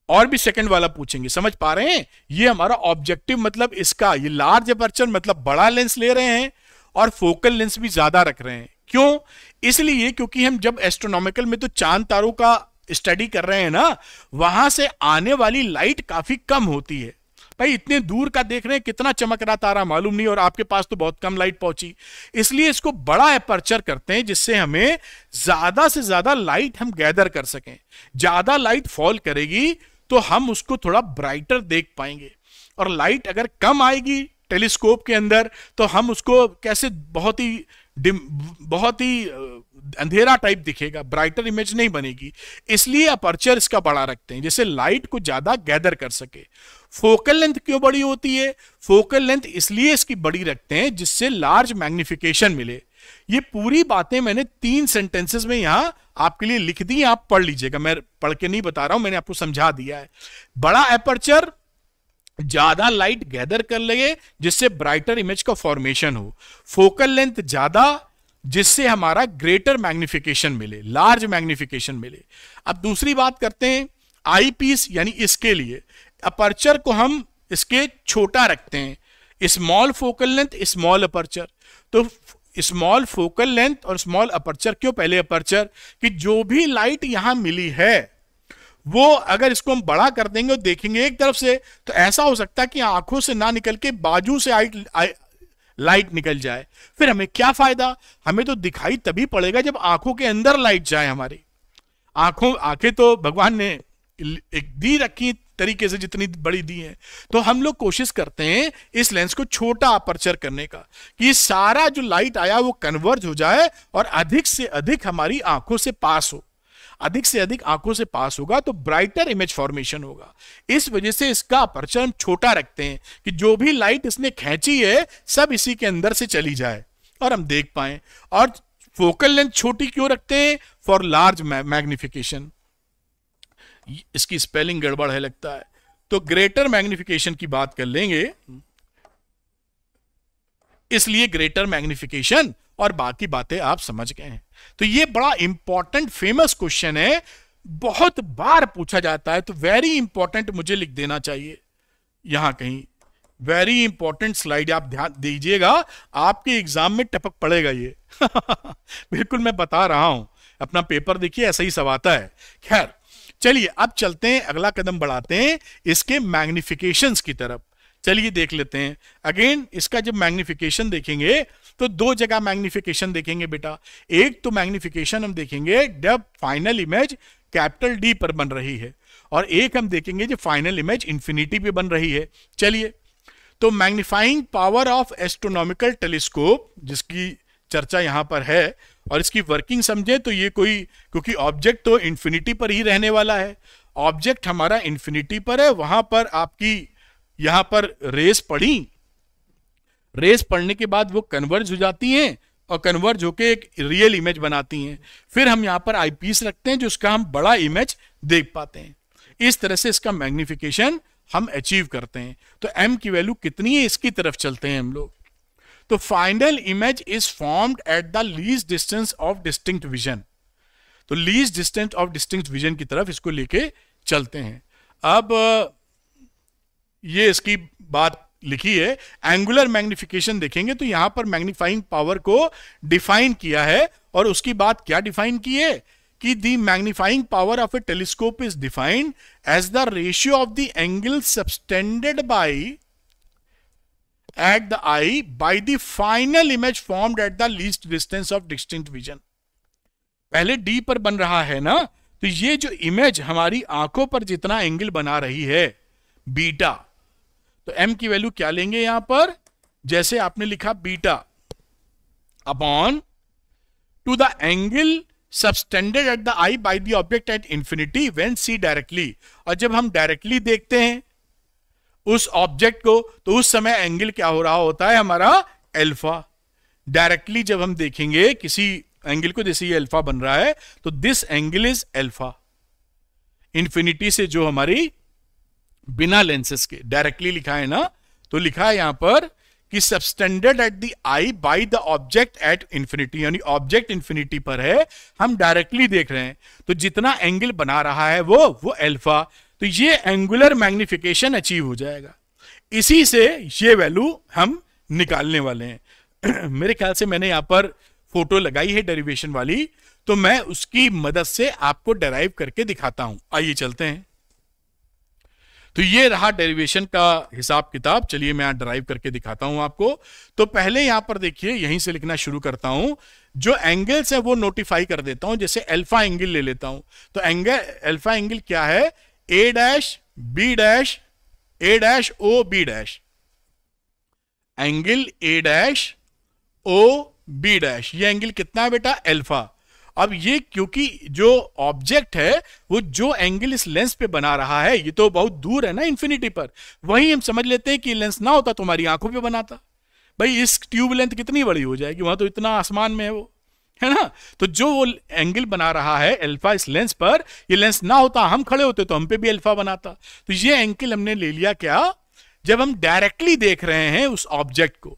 और भी सेकंड वाला पूछेंगे, समझ पा रहे हैं? ये हमारा ऑब्जेक्टिव मतलब इसका, ये लार्ज एपर्चर मतलब बड़ा लेंस ले रहे हैं और फोकल लेंस भी ज़्यादा रख रहे हैं। क्यों? इसलिए क्योंकि हम जब एस्ट्रोनॉमिकल में तो चाँद तारों का स्टडी कर रहे हैं ना, वहाँ से आने वाली लाइट काफ़ी कम होती है। भाई, इतने दूर का देख रहे हैं, कितना चमक रहा तारा मालूम नहीं, और आपके पास तो बहुत कम लाइट पहुँची। इसलिए इसको बड़ा अपर्चर करते हैं, जिससे हमें ज़्यादा से ज़्यादा लाइट हम गैदर कर सकें। ज़्यादा लाइट फॉल करेगी तो हम उसको थोड़ा ब्राइटर देख पाएँगे। और लाइट अगर कम आएगी टेलीस्कोप के अंदर तो हम उसको कैसे बहुत ही डिम, बहुत ही अंधेरा टाइप दिखेगा ब्राइटर इमेज नहीं बनेगी। इसलिए अपर्चर इसका बड़ा रखते हैं जैसे लाइट को ज़्यादा गैदर कर सके। फोकल लेंथ क्यों बड़ी होती है? फोकल लेंथ इसलिए इसकी बड़ी रखते हैं जिससे लार्ज मैग्निफिकेशन मिले। ये पूरी बातें मैंने तीन सेंटेंसेस में यहाँ आपके लिए लिख दी, आप पढ़ लीजिएगा। मैं पढ़ के नहीं बता रहा हूँ, मैंने आपको समझा दिया है। बड़ा एपर्चर, ज़्यादा लाइट गैदर कर लगे जिससे ब्राइटर इमेज का फॉर्मेशन हो। फोकल लेंथ ज़्यादा जिससे हमारा ग्रेटर मैग्निफिकेशन मिले, लार्ज मैग्निफिकेशन मिले। अब दूसरी बात करते हैं, आई पीस यानी इसके लिए। अपर्चर को हम इसके छोटा रखते हैं। Small focal length small aperture तो स्मॉल फोकल लेंथ और स्मॉल अपर्चर क्यों पहले अपर्चर कि जो भी लाइट यहाँ मिली है वो अगर इसको हम बड़ा कर देंगे और देखेंगे एक तरफ़ से तो ऐसा हो सकता है कि आँखों से ना निकल के बाजू से आई, लाइट निकल जाए। फिर हमें क्या फ़ायदा? हमें तो दिखाई तभी पड़ेगा जब आँखों के अंदर लाइट जाए हमारी। आँखों आँखें तो भगवान ने एक दी रखी तरीके से जितनी बड़ी दी है। तो हम लोग कोशिश करते हैं इस लेंस को छोटा अपर्चर करने का, कि सारा जो लाइट आया वो कन्वर्ज हो जाए और अधिक से अधिक हमारी आँखों से पास हो। अधिक से अधिक आँखों से पास होगा तो ब्राइटर इमेज फॉर्मेशन होगा। इस वजह से इसका अपर्चर हम छोटा रखते हैं कि जो भी लाइट इसने खींची है, सब इसी के अंदर से चली जाए और हम देख पाए। और फोकल लेंथ छोटी क्यों रखते हैं? फॉर लार्ज मैग्निफिकेशन इसकी स्पेलिंग गड़बड़ है लगता है। तो ग्रेटर मैग्निफिकेशन की बात कर लेंगे। इसलिए ग्रेटर मैग्निफिकेशन और बाकी बातें आप समझ गए हैं। तो ये बड़ा इंपॉर्टेंट फ़ेमस क्वेश्चन है। बहुत बार पूछा जाता है तो वेरी इंपॉर्टेंट मुझे लिख देना चाहिए। यहाँ कहीं। वेरी इंपॉर्टेंट स्लाइड आप ध्यान दीजिएगा। आपके एग्ज़ाम में टपक पड़ेगा ये। बिल्कुल मैं बता रहा हूँ। अपना पेपर देखिए, ऐसा ही सब आता है। खैर चलिए, अब चलते हैं, अगला कदम बढ़ाते हैं इसके मैग्निफिकेशंस की तरफ़। चलिए देख लेते हैं। अगेन इसका जब मैग्निफिकेशन देखेंगे तो दो जगह मैग्निफिकेशन देखेंगे बेटा। एक तो मैग्निफिकेशन हम देखेंगे जब फाइनल इमेज कैपिटल डी पर बन रही है, और एक हम देखेंगे जो फाइनल इमेज इंफिनिटी पे बन रही है। चलिए तो magnifying power of astronomical telescope जिसकी चर्चा यहाँ पर है और इसकी वर्किंग समझे तो ये कोई, क्योंकि ऑब्जेक्ट तो इन्फिनिटी पर ही रहने वाला है। ऑब्जेक्ट हमारा इंफिनिटी पर है, वहाँ पर आपकी, यहाँ पर रेस पड़ी। रेस पढ़ने के बाद वो कन्वर्ज हो जाती हैं और कन्वर्ज होकर एक रियल इमेज बनाती हैं। फिर हम यहाँ पर आईपीस रखते हैं, जो उसका हम बड़ा इमेज देख पाते हैं। इस तरह से इसका मैग्निफिकेशन हम अचीव करते हैं। तो एम की वैल्यू कितनी है, इसकी तरफ़ चलते हैं हम लोग। तो final image is formed at the least distance of distinct vision तो least distance of distinct vision की तरफ़ इसको लेके चलते हैं। अब ये इसकी बात लिखी है। एंगुलर मैग्निफिकेशन देखेंगे तो यहाँ पर मैग्निफाइंग पावर को डिफाइन किया है और उसकी बात क्या डिफाइन की है? कि the magnifying power of a telescope is defined as the ratio of the angle subtended by at the eye by the final image formed at the least distance of distinct vision पहले D पर बन रहा है ना? तो ये जो image हमारी आँखों पर जितना एंगल बना रही है बीटा तो एम की वैल्यू क्या लेंगे यहाँ पर? जैसे आपने लिखा beta upon two the angle subtended at the eye by the object at infinity when see directly और जब हम डायरेक्टली देखते हैं उस ऑब्जेक्ट को तो उस समय एंगल क्या हो रहा होता है हमारा एल्फा डायरेक्टली जब हम देखेंगे, किसी एंगल को, जैसे ये अल्फ़ा बन रहा है तो this angle is alpha infinity से जो हमारी बिना लेंसेस के डायरेक्टली लिखा है ना तो लिखा है यहाँ पर कि subtended at the eye by the object at infinity यानी ऑब्जेक्ट इंफिनिटी पर है, हम डायरेक्टली देख रहे हैं। तो जितना एंगल बना रहा है वो वो एल्फा तो ये एंगुलर मैग्निफिकेशन अचीव हो जाएगा। इसी से ये वैल्यू हम निकालने वाले हैं। मेरे ख्याल से मैंने यहाँ पर फ़ोटो लगाई है डेरिवेशन वाली तो मैं उसकी मदद से आपको डेराइव करके दिखाता हूँ। आइए चलते हैं। तो ये रहा डेरिवेशन का हिसाब किताब। चलिए मैं यहाँ ड्राइव करके दिखाता हूँ आपको। तो पहले यहाँ पर देखिए, यहीं से लिखना शुरू करता हूँ। जो एंगल्स है वो नोटिफाई कर देता हूँ, जैसे अल्फ़ा एंगल ले लेता हूँ। तो एंगल अल्फ़ा एंगल क्या है? A dash B dash A dash O B dash angle A dash O B dash ये एंगल कितना है बेटा? एल्फा अब ये क्योंकि जो ऑब्जेक्ट है, वो जो एंगल इस लेंस पे बना रहा है, ये तो बहुत दूर है ना इंफिनिटी पर। वही हम समझ लेते हैं कि लेंस ना होता तो हमारी आँखों पे बनाता। भाई इस ट्यूब लेंथ कितनी बड़ी हो जाएगी? वहाँ तो इतना आसमान में है वो। है ना? तो जो वो एंगल बना रहा है अल्फ़ा इस लेंस पर, ये लेंस ना होता, हम खड़े होते तो हम पे भी अल्फ़ा बनाता। तो ये एंगल हमने ले लिया क्या? जब हम डायरेक्टली देख रहे हैं उस ऑब्जेक्ट को।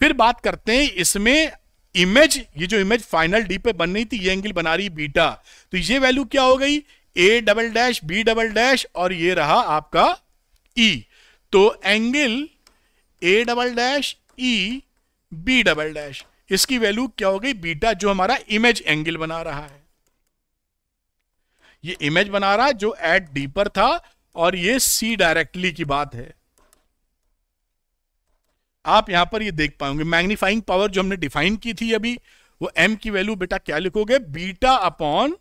फिर बात करते हैं इसमें इमेज ये जो इमेज फाइनल डी पे बन रही थी, ये एंगल बना रही बीटा तो ये वैल्यू क्या हो गई? A double dash B double dash और ये रहा आपका ई e. तो angle A double dash E B double dash इसकी वैल्यू क्या हो गई? बीटा जो हमारा इमेज एंगल बना रहा है। ये इमेज बना रहा जो एट डी पर था और ये सी डायरेक्टली की बात है। आप यहाँ पर ये देख पाओगे मैग्नीफाइंग पावर जो हमने डिफाइन की थी अभी, वो एम की वैल्यू बेटा क्या लिखोगे? बीटा अपॉन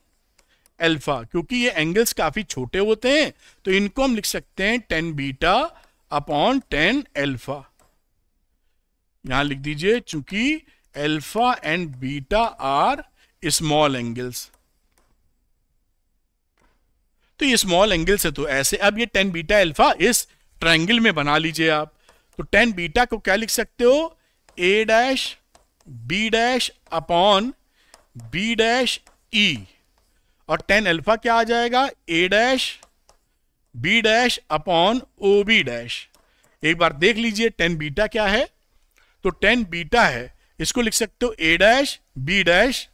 एल्फा क्योंकि ये एंगल्स काफ़ी छोटे होते हैं तो इनको हम लिख सकते हैं tan beta upon tan alpha यहाँ लिख दीजिए, चूँकि alpha and beta are small angles तो ये स्मॉल एंगल्स है तो ऐसे, अब ये टेन बीटा एल्फा इस ट्रायंगल में बना लीजिए आप। तो टेन बीटा को क्या लिख सकते हो? A dash B dash upon B dash E और टेन अल्फ़ा क्या आ जाएगा? A dash B dash upon O B dash एक बार देख लीजिए टेन बीटा क्या है? तो टेन बीटा है इसको लिख सकते हो ए डैश बी डैश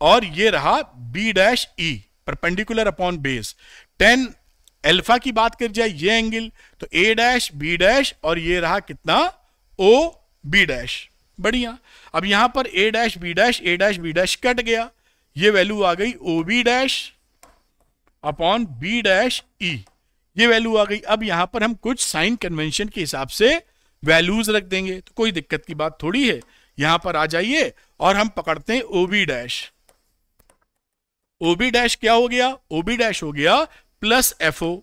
और ये रहा B dash E perpendicular upon base tan alpha की बात कर जाए ये एंगल तो ए डैश बी डैश और ये रहा कितना? ओ बी डैश बढ़िया। अब यहाँ पर A dash B dash A dash B dash cut गया। ये वैल्यू आ गई O B dash upon B dash E ये वैल्यू आ गई। अब यहाँ पर हम कुछ साइन कन्वेंशन के हिसाब से वैल्यूज़ रख देंगे। तो कोई दिक्कत की बात थोड़ी है। यहाँ पर आ जाइए और हम पकड़ते हैं ओबी डैश ओबी डैश क्या हो गया? ओबी डैश हो गया प्लस एफ़ ओ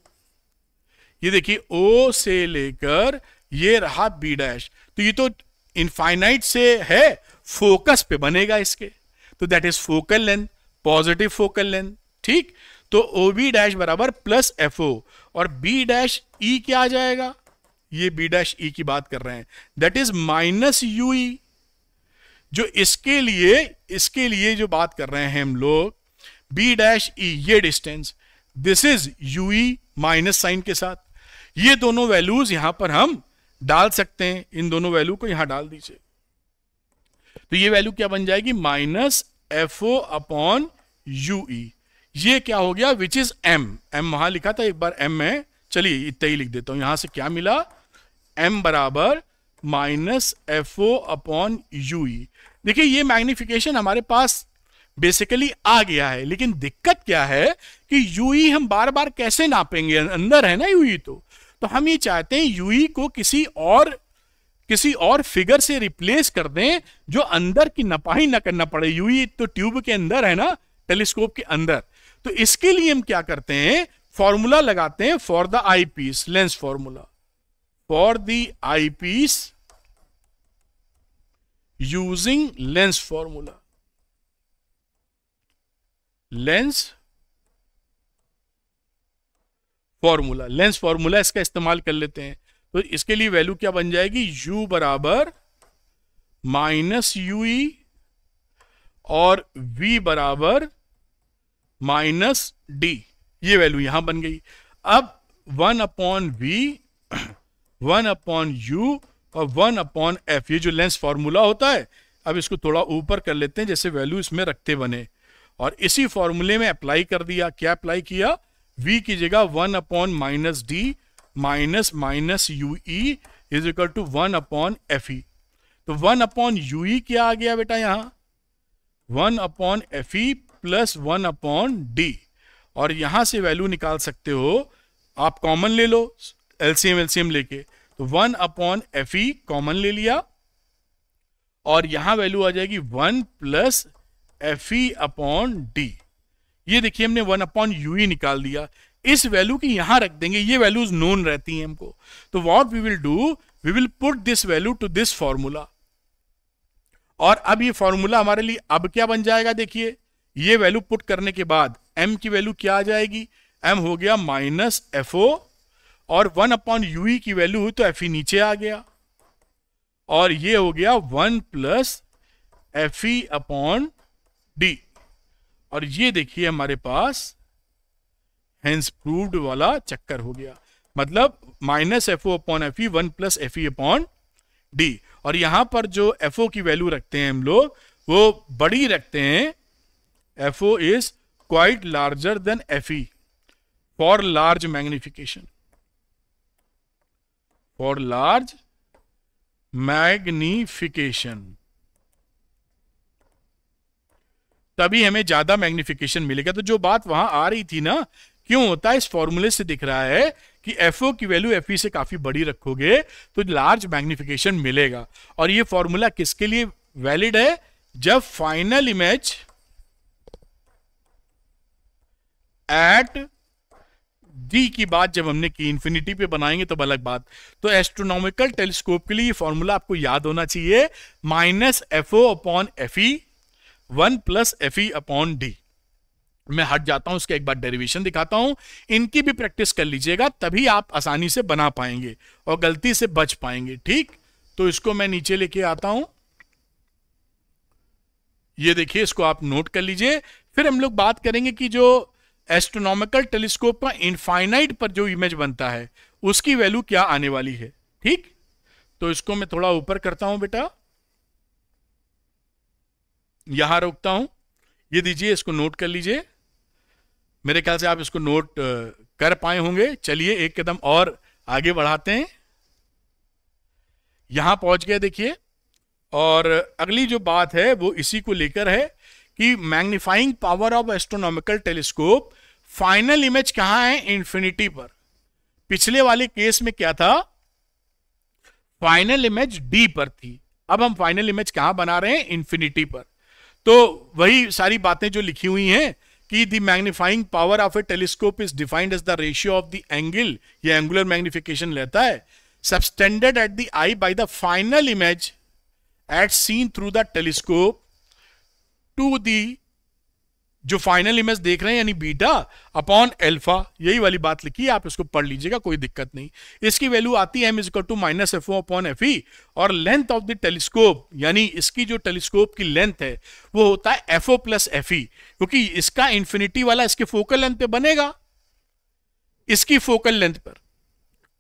ये देखिए ओ से लेकर ये रहा बी डैश तो ये तो इनफाइनाइट से है फोकस पे बनेगा इसके. तो that is focal length positive focal length ठीक? तो ओ बी डैश बराबर प्लस एफ़ ओ और बी डैश ई क्या आ जाएगा? ये बी डैश ई की बात कर रहे हैं. That is minus U E जो इसके लिए इसके लिए जो बात कर रहे हैं हम लोग बी डैश ई ये distance this is UE minus sign के साथ। ये दोनों वैल्यूज़ यहाँ पर हम डाल सकते हैं। इन दोनों वैल्यू को यहाँ डाल दीजिए। तो ये वैल्यू क्या बन जाएगी? Minus F O upon U E ये क्या हो गया? विच इज़ एम एम वहाँ लिखा था, एक बार एम में। चलिए, इतना ही लिख देता हूँ। यहाँ से क्या मिला? एम बराबर minus F O upon U E देखिए, ये मैग्निफिकेशन हमारे पास बेसिकली आ गया है, लेकिन दिक्कत क्या है कि यूई हम बार बार कैसे नापेंगे? अंदर है ना यूई तो। तो हम ये चाहते हैं यूई को किसी और किसी और फिगर से रिप्लेस कर दें, जो अंदर की नपाही ना करना पड़े। यूई तो ट्यूब के अंदर है ना टेलीस्कोप के अंदर। तो इसके लिए हम क्या करते हैं? फॉर्मूला लगाते हैं for the eyepiece lens formula for the eyepiece using lens formula lens formula lens formula इसका इस्तेमाल कर लेते हैं। तो इसके लिए वैल्यू क्या बन जाएगी? U बराबर माइनस यू और v बराबर माइनस डी ये वैल्यू यहाँ बन गई। अब one upon V one upon U और वन अपॉन एफ़, ये जो लेंस फॉर्मूला होता है, अब इसको थोड़ा ऊपर कर लेते हैं, जैसे वैल्यू इसमें रखते बने। और इसी फॉर्मूले में अप्लाई कर दिया, क्या अप्लाई किया? V की जगह one upon minus D minus minus U E is equal to one upon F E तो वन अपॉन यू ई क्या आ गया बेटा यहाँ? One upon F E plus one upon D और यहाँ से वैल्यू निकाल सकते हो, आप कॉमन ले लो, एलसीएम एलसीएम लेके। तो one upon F E common ले लिया। और यहाँ वैल्यू आ जाएगी one plus F E upon D. ये देखिए, हमने वन अपॉन यू ही निकाल दिया। इस वैल्यू की यहाँ रख देंगे, ये वैल्यूज़ नोन रहती हैं हमको। तो what we will do we will put this value to this formula और अब ये फॉर्मूला हमारे लिए अब क्या बन जाएगा, देखिए। ये वैल्यू पुट करने के बाद एम की वैल्यू क्या आ जाएगी? एम हो गया माइनस एफ़ और वन अपॉन यू की वैल्यू हुई तो एफ़ ई नीचे आ गया। और ये हो गया one plus F E upon D और ये देखिए हमारे पास हेंस प्रूव्ड वाला चक्कर हो गया। मतलब minus F O upon F E one plus F E upon D और यहाँ पर जो एफ़ ओ की वैल्यू रखते हैं हम लोग, वो बड़ी रखते हैं। F O is quite larger than F E for large magnification for large magnification तभी हमें ज़्यादा मैग्निफिकेशन मिलेगा। तो जो बात वहाँ आ रही थी ना, क्यों होता है? इस फॉर्मूले से दिख रहा है कि एफओ की वैल्यू एफ़ से काफ़ी बड़ी रखोगे तो लार्ज मैग्निफिकेशन मिलेगा। और ये फॉर्मूला किसके लिए वैलिड है? जब फाइनल इमेज एट डी की बात जब हमने की इंफिनिटी पे बनाएँगे तो अलग बात। तो एस्ट्रोनॉमिकल टेलीस्कोप के लिए फॉर्मूला आपको याद होना चाहिए minus F O upon F E one plus F E upon D मैं हट जाता हूँ उसका एक बार डेरिवेशन दिखाता हूँ। इनकी भी प्रैक्टिस कर लीजिएगा, तभी आप आसानी से बना पाएँगे और गलती से बच पाएँगे, ठीक? तो इसको मैं नीचे लेके आता हूँ। ये देखिए, इसको आप नोट कर लीजिए। फिर हम लोग बात करेंगे कि जो एस्ट्रोनॉमिकल टेलीस्कोप का इनफाइनाइट पर जो इमेज बनता है, उसकी वैल्यू क्या आने वाली है? ठीक? तो इसको मैं थोड़ा ऊपर करता हूँ बेटा। यहाँ रोकता हूँ। ये दीजिए, इसको नोट कर लीजिए। मेरे ख्याल से आप इसको नोट कर पाए होंगे। चलिए, एक कदम और आगे बढ़ाते हैं। यहाँ पहुँच गए देखिए। और अगली जो बात है, वो इसी को लेकर है कि magnifying power of astronomical telescope final image कहाँ है इंफिनिटी पर? पिछले वाले केस में क्या था? फाइनल इमेज डी पर थी। अब हम फाइनल इमेज कहाँ बना रहे हैं? इंफिनिटी पर। तो वही सारी बातें जो लिखी हुई हैं कि the magnifying power of a telescope is defined as the ratio of the angle ये एंगुलर मैग्निफिकेशन लेता है subtended at the eye by the final image at seen through the telescope to the जो final image देख रहे हैं, यानी beta upon alpha यही वाली बात लिखी है, आप इसको पढ़ लीजिएगा, कोई दिक्कत नहीं। इसकी वैल्यू आती है M equal to minus F upon F E और लेंथ ऑफ़ द टेलीस्कोप यानी इसकी जो टेलीस्कोप की लेंथ है, वो होता है F O plus F E क्योंकि इसका इंफिनिटी वाला इसके फोकल लेंथ पे बनेगा। इसकी फोकल लेंथ पर।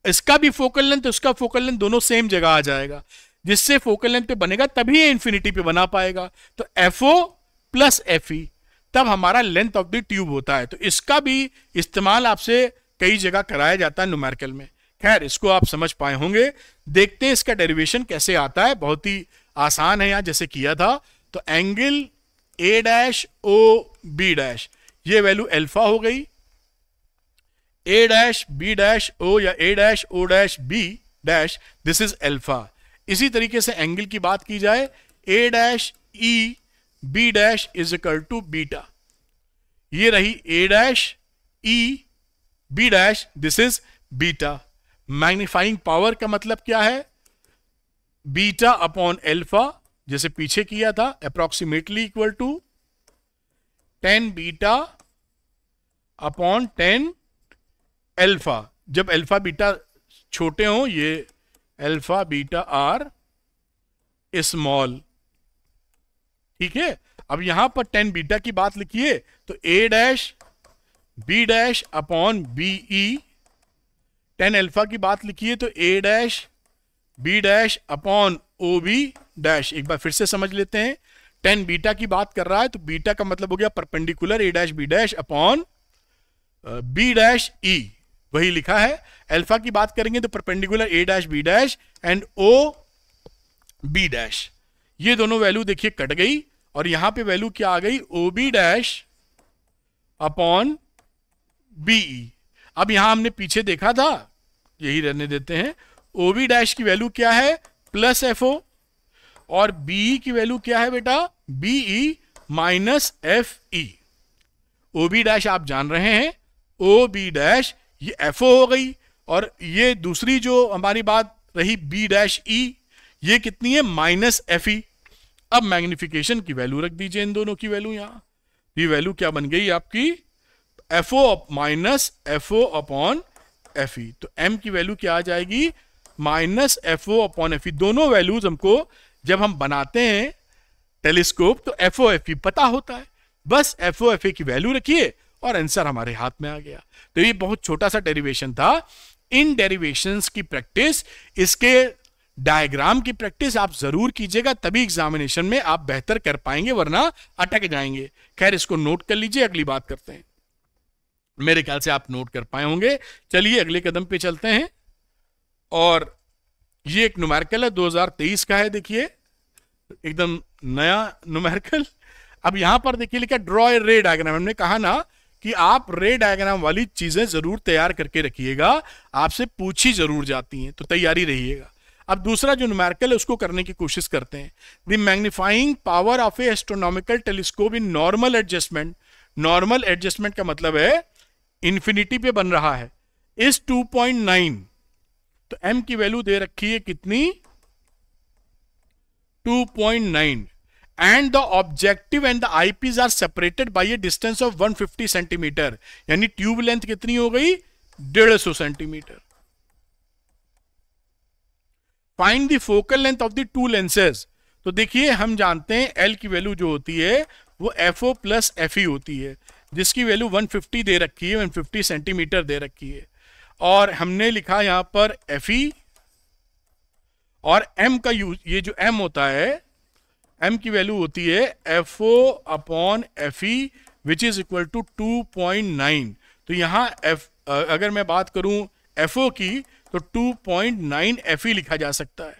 इसका भी फोकल लेंथ उसका फोकल लेंथ दोनों सेम जगह आ जाएगा। जिससे फोकल लेंथ पे बनेगा, तभी इंफिनिटी पे बना पाएगा। तो F O plus F E तब हमारा लेंथ ऑफ़ द ट्यूब होता है। तो इसका भी इस्तेमाल आपसे कई जगह कराया जाता है न्यूमेरिकल में। खैर, इसको आप समझ पाए होंगे। देखते हैं इसका डेरिवेशन कैसे आता है। बहुत ही आसान है यहाँ, जैसे किया था। तो angle A dash O B dash ये वैल्यू एल्फा हो गई। A dash B dash O या A dash O dash B dash this is alpha इसी तरीके से एंगल की बात की जाए। A dash E B dash is equal to beta ये रही A dash E B dash this is beta magnifying power का मतलब क्या है? बीटा अपॉन एल्फा जैसे पीछे किया था approximately equal to tan beta upon tan alpha जब एल्फा बीटा छोटे हों, ये एल्फा बीटा आर स्मॉल ठीक है? अब यहाँ पर टेन बीटा की बात लिखिए तो A dash B dash upon B E tan alpha की बात लिखिए तो A dash B dash upon O B dash एक बार फिर से समझ लेते हैं। टेन बीटा की बात कर रहा है तो बीटा का मतलब हो गया perpendicular A dash B dash upon B dash E वही लिखा है। अल्फ़ा की बात करेंगे तो perpendicular A dash B dash and O B dash ये दोनों वैल्यू देखिए कट गई। और यहाँ पे वैल्यू क्या आ गई? O B dash upon B E अब यहाँ हमने पीछे देखा था, यही रहने देते हैं। ओ बी डैश की वैल्यू क्या है? प्लस एफ़ ओ और बीई की वैल्यू क्या है बेटा? B E minus F E O B dash आप जान रहे हैं। ओ बी डैश ये एफ़ ओ हो गई। और ये दूसरी जो हमारी बात रही बी डैश ई ये कितनी है? माइनस एफ़ ई अब मैग्निफिकेशन की वैल्यू रख दीजिए इन दोनों की वैल्यू यहाँ। ये वैल्यू क्या बन गई आपकी? F O minus F O upon F E तो एम की वैल्यू क्या आ जाएगी? Minus F O upon F E दोनों वैल्यूज़ हमको जब हम बनाते हैं टेलीस्कोप तो एफ़ ओ एफ़ ई पता होता है। बस एफ़ ओ एफ़ ए की वैल्यू रखिए और आंसर हमारे हाथ में आ गया। तो ये बहुत छोटा सा डेरिवेशन था। इन डेरिवेशंस की प्रैक्टिस इसके डायग्राम की प्रैक्टिस आप ज़रूर कीजिएगा, तभी एग्जामिनेशन में आप बेहतर कर पाएँगे, वरना अटक जाएँगे। खैर, इसको नोट कर लीजिए, अगली बात करते हैं। मेरे ख्याल से आप नोट कर पाए होंगे। चलिए, अगले कदम पे चलते हैं। और ये एक नुमेरिकल है 2023 का है, देखिए। एकदम नया नुमेरिकल अब यहाँ पर देखिए, लिखा ड्रॉ ए रे डायग्राम हमने कहा ना कि आप रे डायग्राम वाली चीज़ें ज़रूर तैयार करके रखिएगा, आपसे पूछी ज़रूर जाती हैं तो तैयारी रहिएगा। अब दूसरा जो नुमेरिकल है, उसको करने की कोशिश करते हैं। The magnifying power of a astronomical telescope in normal adjustment normal adjustment का मतलब है इंफिनिटी पे बन रहा है। इस 2.9 तो m की वैल्यू दे रखी है कितनी? 2.9 and the objective and the eyepiece are separated by a distance of 150 centimetre यानी ट्यूब लेंथ कितनी हो गई? डेढ़ सौ centimetre find the focal length of the two lenses तो देखिए, हम जानते हैं एल की वैल्यू जो होती है, वो F O plus F E होती है, जिसकी वैल्यू 150 दे रखी है 150 सेंटीमीटर दे रखी है। और हमने लिखा यहाँ पर एफ़ ई और एम का यूज़ ये जो एम होता है एम की वैल्यू होती है F O upon F E which is equal to 2.9 तो यहाँ एफ़ अगर मैं बात करूँ एफ़ ओ की तो 2.9 एफ़ ई लिखा जा सकता है।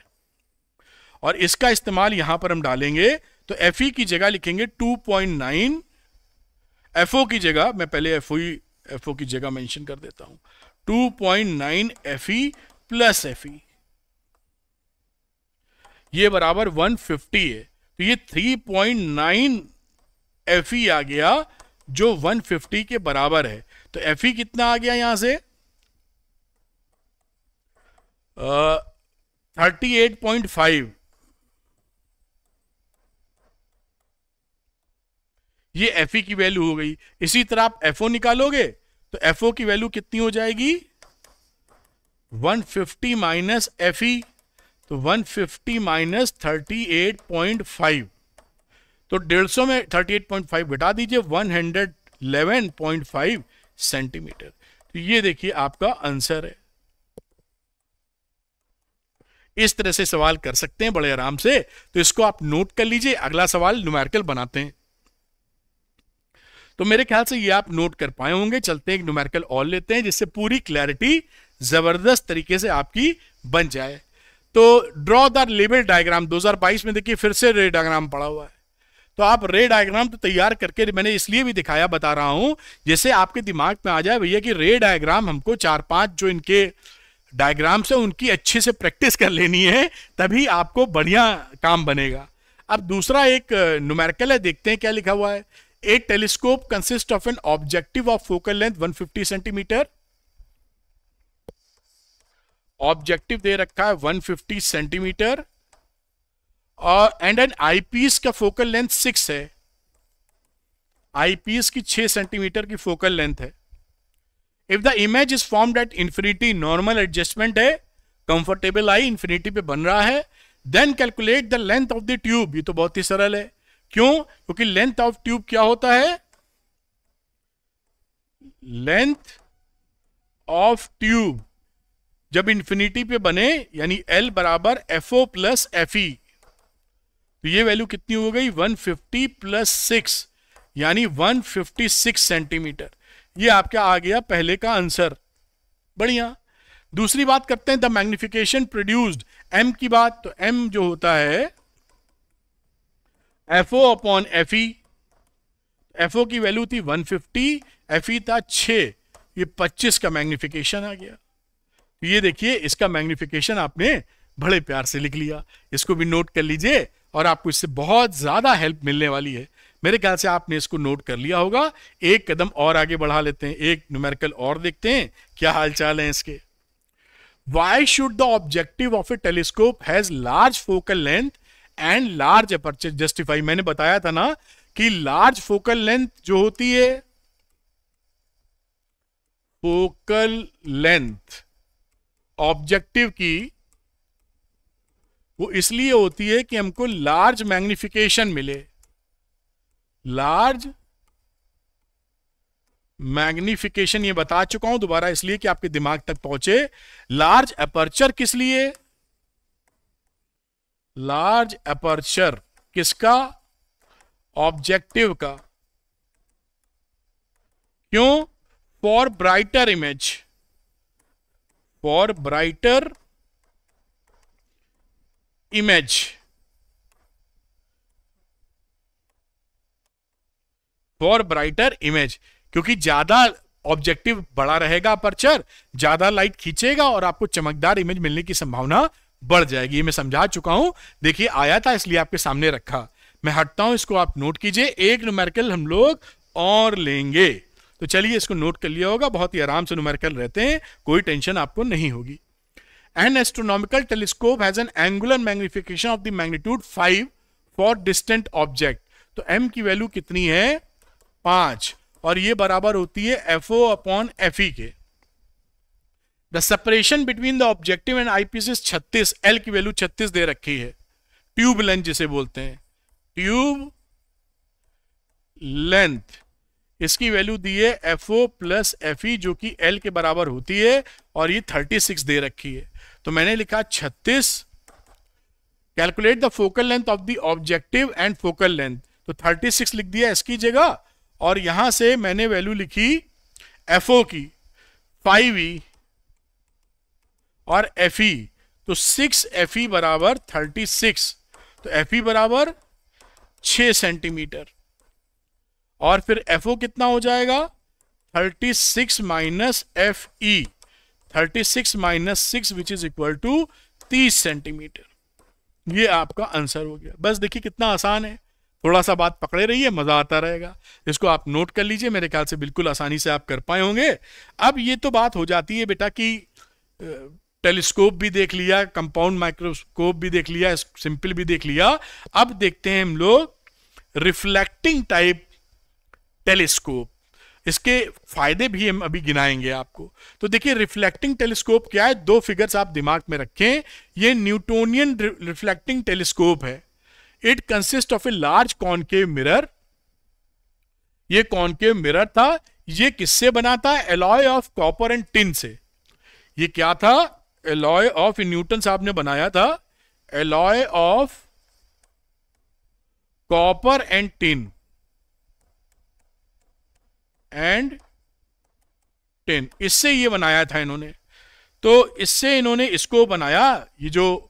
और इसका इस्तेमाल यहाँ पर हम डालेंगे तो एफ़ ई की जगह लिखेंगे 2.9 एफ़ ओ की जगह, मैं पहले एफ़ ओ की जगह मेंशन कर देता हूँ। 2.9 एफ़ ई प्लस एफ़ ये बराबर 150 है। तो ये 3.9 एफ़ ई आ गया, जो 150 के बराबर है। तो एफ़ ई कितना आ गया यहाँ से? Thirty eight point five. ये FE की वैल्यू हो गई। इसी तरह आप एफओ निकालोगे तो एफओ की वैल्यू कितनी हो जाएगी? 150 फिफ्टी माइनस एफ़ तो 150 फिफ्टी माइनस थर्टी तो डेढ़ सौ में थर्टी एट पॉइंट फाइव घटा दीजिए, one hundred eleven point five centimetre. तो ये देखिए आपका आंसर है। इस तरह से सवाल कर सकते हैं बड़े आराम से तो इसको आप नोट कर लीजिए। अगला सवाल न्यूमेरिकल बनाते हैं। तो मेरे ख्याल से ये आप नोट कर पाए होंगे। चलते हैं, एक न्यूमेरिकल और लेते हैं, जिससे पूरी क्लैरिटी ज़बरदस्त तरीके से आपकी बन जाए। तो ड्रॉ द लेबल डायग्राम 2022 में देखिए, फिर से रे डायग्राम पड़ा हुआ है। तो आप रे डायग्राम तो तैयार करके मैंने इसलिए भी दिखाया, बता रहा हूँ जैसे आपके दिमाग में आ जाए, भैया, कि रे डायग्राम हमको चार पाँच जो इनके डायग्राम से उनकी अच्छे से प्रैक्टिस कर लेनी है, तभी आपको बढ़िया काम बनेगा। अब दूसरा एक न्यूमेरिकल है, देखते हैं क्या लिखा हुआ है। A telescope consist of an objective of focal length 150 centimetre objective दे रखा है 150 सेंटीमीटर और एंड एन आईपीस का फोकल लेंथ सिक्स है। आईपीएस की छह सेंटीमीटर की फोकल लेंथ है। If the image is formed at infinity normal adjustment है कंफर्टेबल आई इंफिनिटी पे बन रहा है then calculate the length of the tube ये तो बहुत ही सरल है। क्यों? क्योंकि लेंथ ऑफ़ ट्यूब क्या होता है? लेंथ ऑफ़ ट्यूब जब इंफिनिटी पे बने, यानी एल बराबर F O plus F E तो ये वैल्यू कितनी हो गई? 150 प्लस सिक्स यानी 156 सेंटीमीटर ये आपका आ गया पहले का आंसर। बढ़िया। दूसरी बात करते हैं, द मैग्निफिकेशन प्रोड्यूस्ड। एम की बात तो एम जो होता है F O upon F E F O की वैल्यू थी 150 फिफ्टी एफ़ ई था 6 ये 25 का मैग्निफिकेशन आ गया। तो ये देखिए, इसका मैग्निफिकेशन आपने बड़े प्यार से लिख लिया। इसको भी नोट कर लीजिए और आपको इससे बहुत ज़्यादा हेल्प मिलने वाली है। मेरे ख्याल से आपने इसको नोट कर लिया होगा। एक कदम और आगे बढ़ा लेते हैं। एक न्यूमेरिकल और देखते हैं क्या हालचाल है इसके। Why should the objective of a telescope has large focal length and large aperture justify मैंने बताया था ना कि लार्ज फोकल लेंथ जो होती है फोकल लेंथ ऑब्जेक्टिव की, वो इसलिए होती है कि हमको लार्ज मैग्निफिकेशन मिले। लार्ज मैग्निफिकेशन ये बता चुका हूँ दोबारा इसलिए कि आपके दिमाग तक पहुँचे। लार्ज अपर्चर किस लिए? लार्ज अपर्चर किसका? ऑब्जेक्टिव का। क्यों? For brighter image. For brighter image. For brighter image क्योंकि ज़्यादा ऑब्जेक्टिव बड़ा रहेगा अपर्चर ज़्यादा लाइट खींचेगा और आपको चमकदार इमेज मिलने की संभावना बढ़ जाएगी। मैं समझा चुका हूँ। देखिए, आया था इसलिए आपके सामने रखा। मैं हटता हूँ, इसको आप नोट कीजिए। एक न्यूमेरिकल हम लोग और लेंगे। तो चलिए, इसको नोट कर लिया होगा। बहुत ही आराम से न्यूमेरिकल रहते हैं। कोई टेंशन आपको नहीं होगी। An astronomical telescope has an angular magnification of the magnitude 5 for distant object. तो एम की वैल्यू कितनी है? पाँच, और ये बराबर होती है F O upon F E के। The separation between the objective and eyepiece is छत्तीस एल की वैल्यू छत्तीस दे रखी है। ट्यूब लेंथ जिसे बोलते हैं। ट्यूब लेंथ इसकी वैल्यू दी है F O plus F E जो कि एल के बराबर होती है, और ये थर्टी सिक्स दे रखी है। तो मैंने लिखा 36 calculate the focal length of the objective and focal length तो 36 लिख दिया इसकी जगह और यहाँ से मैंने वैल्यू लिखी एफओ की, फाइव ई और एफ़ ई। तो सिक्स एफ़ ई बराबर 36 तो एफ़ ई बराबर छ सेंटीमीटर। और फिर एफओ कितना हो जाएगा? 36 minus F E. Thirty six minus six which is equal to तीस सेंटीमीटर। ये आपका आंसर हो गया। बस देखिए कितना आसान है। थोड़ा सा बात पकड़े रहिए, मज़ा आता रहेगा। इसको आप नोट कर लीजिए, मेरे ख्याल से बिल्कुल आसानी से आप कर पाए होंगे। अब ये तो बात हो जाती है बेटा कि टेलीस्कोप भी देख लिया, कंपाउंड माइक्रोस्कोप भी देख लिया, सिंपल भी देख लिया। अब देखते हैं हम लोग, रिफ्लेक्टिंग टाइप टेलीस्कोप। इसके फ़ायदे भी हम अभी गिनाएँगे आपको। तो देखिए, रिफ्लेक्टिंग टेलीस्कोप क्या है? दो फिगर्स आप दिमाग में रखें। ये न्यूटोनियन रिफ्लेक्टिंग टेलीस्कोप है। It consist of a large concave mirror ये कॉनकेव मिरर था। ये किससे बना था? Alloy of copper and tin से। ये क्या था? एलॉय ऑफ़ न्यूटन साहब ने बनाया था। Alloy of copper and tin and tin इससे ये बनाया था इन्होंने। तो इससे इन्होंने इसको बनाया। ये जो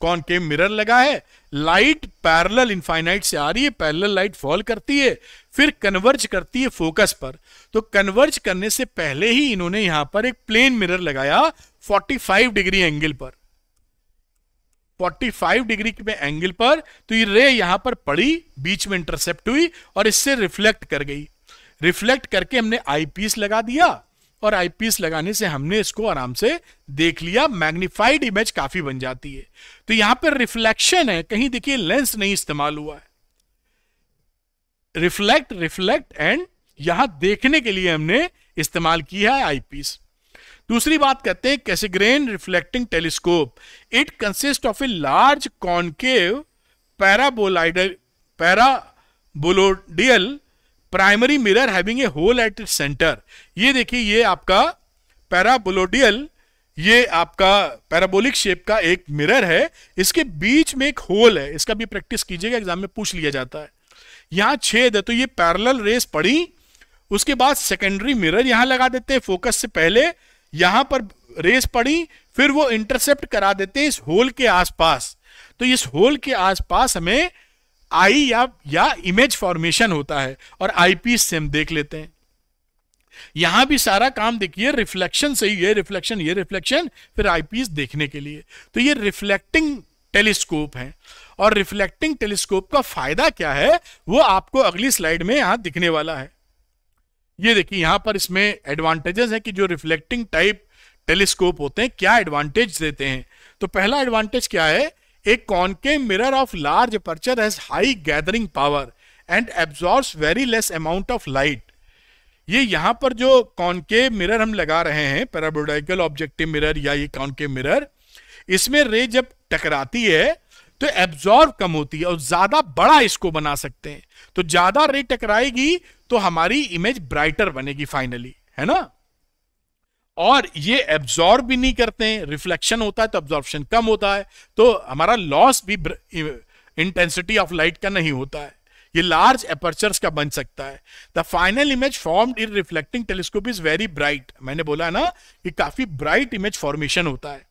कॉनकेव मिरर लगा है? लाइट पैरेलल इनफाइनाइट से आ रही है पैरेलल लाइट फॉल करती है, फिर कन्वर्ज करती है फोकस पर। तो कन्वर्ज करने से पहले ही इन्होंने यहाँ पर एक प्लेन मिरर लगाया 45 डिग्री एंगल पर। 45 डिग्री के एंगल पर तो ये रे यहाँ पर पड़ी, बीच में इंटरसेप्ट हुई और इससे रिफ्लेक्ट कर गई। रिफ्लेक्ट करके हमने आईपीस लगा दिया और आईपीस लगाने से हमने इसको आराम से देख लिया। मैग्निफाइड इमेज काफ़ी बन जाती है। तो यहाँ पर रिफ्लेक्शन है। कहीं देखिए लेंस नहीं इस्तेमाल हुआ है। रिफ्लेक्ट रिफ्लेक्ट एंड यहाँ देखने के लिए हमने इस्तेमाल किया है आईपीस दूसरी बात कहते हैं Cassegrain reflecting telescope it consist of a large concave paraboloidal paraboloidal primary mirror having a hole at it centre ये देखिए, ये आपका पैराबोलोडियल ये आपका पैराबोलिक शेप का एक मिरर है। इसके बीच में एक होल है। इसका भी प्रैक्टिस कीजिएगा एग्ज़ाम में पूछ लिया जाता है। यहाँ छेद है तो ये पैरल रेस पड़ी। उसके बाद सेकेंडरी मिरर यहाँ लगा देते हैं फोकस से पहले। यहाँ पर रेस पड़ी, फिर वो इंटरसेप्ट करा देते हैं इस होल के आसपास। तो इस होल के आसपास हमें आई या या इमेज फॉर्मेशन होता है और आईपीस से हम देख लेते हैं। यहाँ भी सारा काम देखिए रिफ्लेक्शन से ही ये रिफ्लेक्शन ये रिफ्लेक्शन फिर आईपीस देखने के लिए। तो ये रिफ्लेक्टिंग टेलीस्कोप है। और रिफ्लेक्टिंग टेलीस्कोप का फ़ायदा क्या है? वो आपको अगली स्लाइड में यहाँ दिखने वाला है। ये देखिए, यहाँ पर इसमें एडवांटेजेस है कि जो रिफ्लेक्टिंग टाइप टेलीस्कोप होते हैं, क्या एडवांटेज देते हैं? तो पहला एडवांटेज क्या है? एक concave mirror of large aperture has high gathering power and absorbs very less amount of light ये यहाँ पर जो कॉनकेव मिरर हम लगा रहे हैं पैराबोडाइकल ऑब्जेक्टिव मिरर या ये कॉनकेव मिरर इसमें रे जब टकराती है तो एब्जॉर्ब कम होती है और ज़्यादा बड़ा इसको बना सकते हैं। तो ज़्यादा रे टकराएगी तो हमारी इमेज ब्राइटर बनेगी फाइनली है ना? और ये एब्जॉर्ब भी नहीं करते हैं रिफ्लेक्शन होता है तो एब्जॉर्प्शन कम होता है तो हमारा लॉस भी इंटेंसिटी ऑफ़ लाइट का नहीं होता है। ये लार्ज अपर्चर्स का बन सकता है। The final image formed in reflecting telescope is very bright मैंने बोला ना कि काफ़ी ब्राइट इमेज फॉर्मेशन होता है।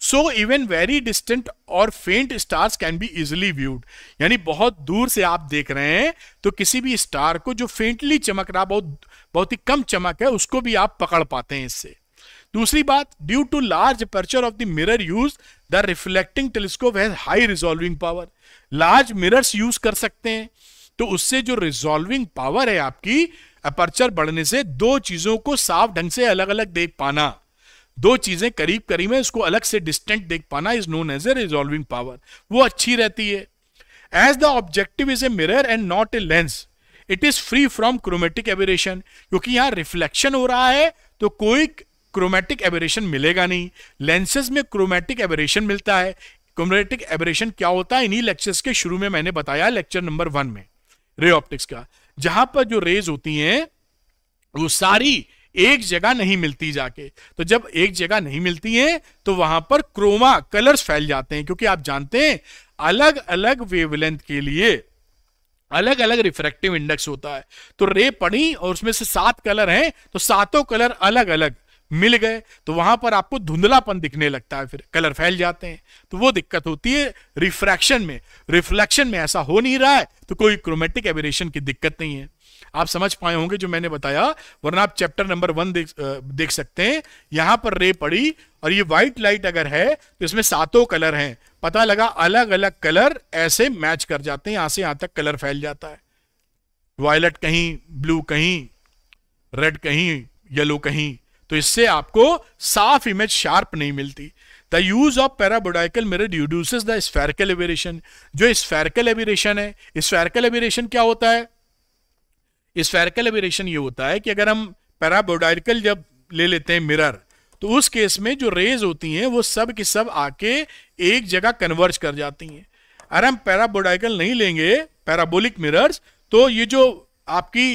सो इवन वेरी डिस्टेंट और faint stars can be easily viewed यानी बहुत दूर से आप देख रहे हैं तो किसी भी स्टार को जो फेंटली चमक रहा, बहुत बहुत ही कम चमक है, उसको भी आप पकड़ पाते हैं इससे। दूसरी बात due to large aperture of the mirror use the reflecting telescope has high resolving power large mirrors use कर सकते हैं। तो उससे जो रिजॉल्विंग पावर है आपकी अपर्चर बढ़ने से दो चीज़ों को साफ़ ढंग से अलग अलग देख पाना। दो चीज़ें करीब करीब है, उसको अलग से डिस्टेंट देख पाना is known as a resolving power वो अच्छी रहती है। As the objective is a mirror and not a lens it is free from chromatic aberration क्योंकि यहाँ रिफ्लेक्शन हो रहा है तो कोई क्रोमेटिक एबरेशन मिलेगा नहीं। लेंसेज में क्रोमेटिक एबरेशन मिलता है। क्रोमेटिक एबरेशन क्या होता है? इन्हीं लेक्चर्स के शुरू में मैंने बताया लेक्चर नंबर वन में रे ऑप्टिक्स का। जहाँ पर जो रेज होती हैं, वो सारी एक जगह नहीं मिलती जाके। तो जब एक जगह नहीं मिलती है तो वहाँ पर क्रोमा कलर्स फैल जाते हैं। क्योंकि आप जानते हैं अलग अलग वेवलेंथ के लिए अलग अलग रिफ्रैक्टिव इंडेक्स होता है। तो रे पड़ी और उसमें से सात कलर हैं तो सातों कलर अलग अलग मिल गए तो वहाँ पर आपको धुंधलापन दिखने लगता है, फिर कलर फैल जाते हैं। तो वो दिक्कत होती है रिफ्रैक्शन में। रिफ्लेक्शन में ऐसा हो नहीं रहा है तो कोई क्रोमेटिक एबरेशन की दिक्कत नहीं है। आप समझ पाए होंगे जो मैंने बताया, वरना आप चैप्टर नंबर वन देख देख सकते हैं। यहाँ पर रे पड़ी और ये व्हाइट लाइट अगर है तो इसमें सातों कलर हैं। पता लगा अलग अलग कलर ऐसे मैच कर जाते हैं, यहाँ से यहाँ तक कलर फैल जाता है। वायलट कहीं ब्लू कहीं रेड कहीं येलो कहीं तो इससे आपको साफ़ इमेज शार्प नहीं मिलती। The use of paraboloidal mirror reduces the spherical aberration जो स्फेरिकल एबिरेशन है स्फेरिकल एबिरेशन क्या होता है? स्फेरिकल एबिरेशन ये होता है कि अगर हम पैराबोडाइकल जब ले लेते हैं मिरर तो उस केस में जो रेज होती हैं, वो सब की सब आके एक जगह कन्वर्ज कर जाती हैं। अगर हम पैराबोडाइकल नहीं लेंगे पैराबोलिक मिरर्स तो ये जो आपकी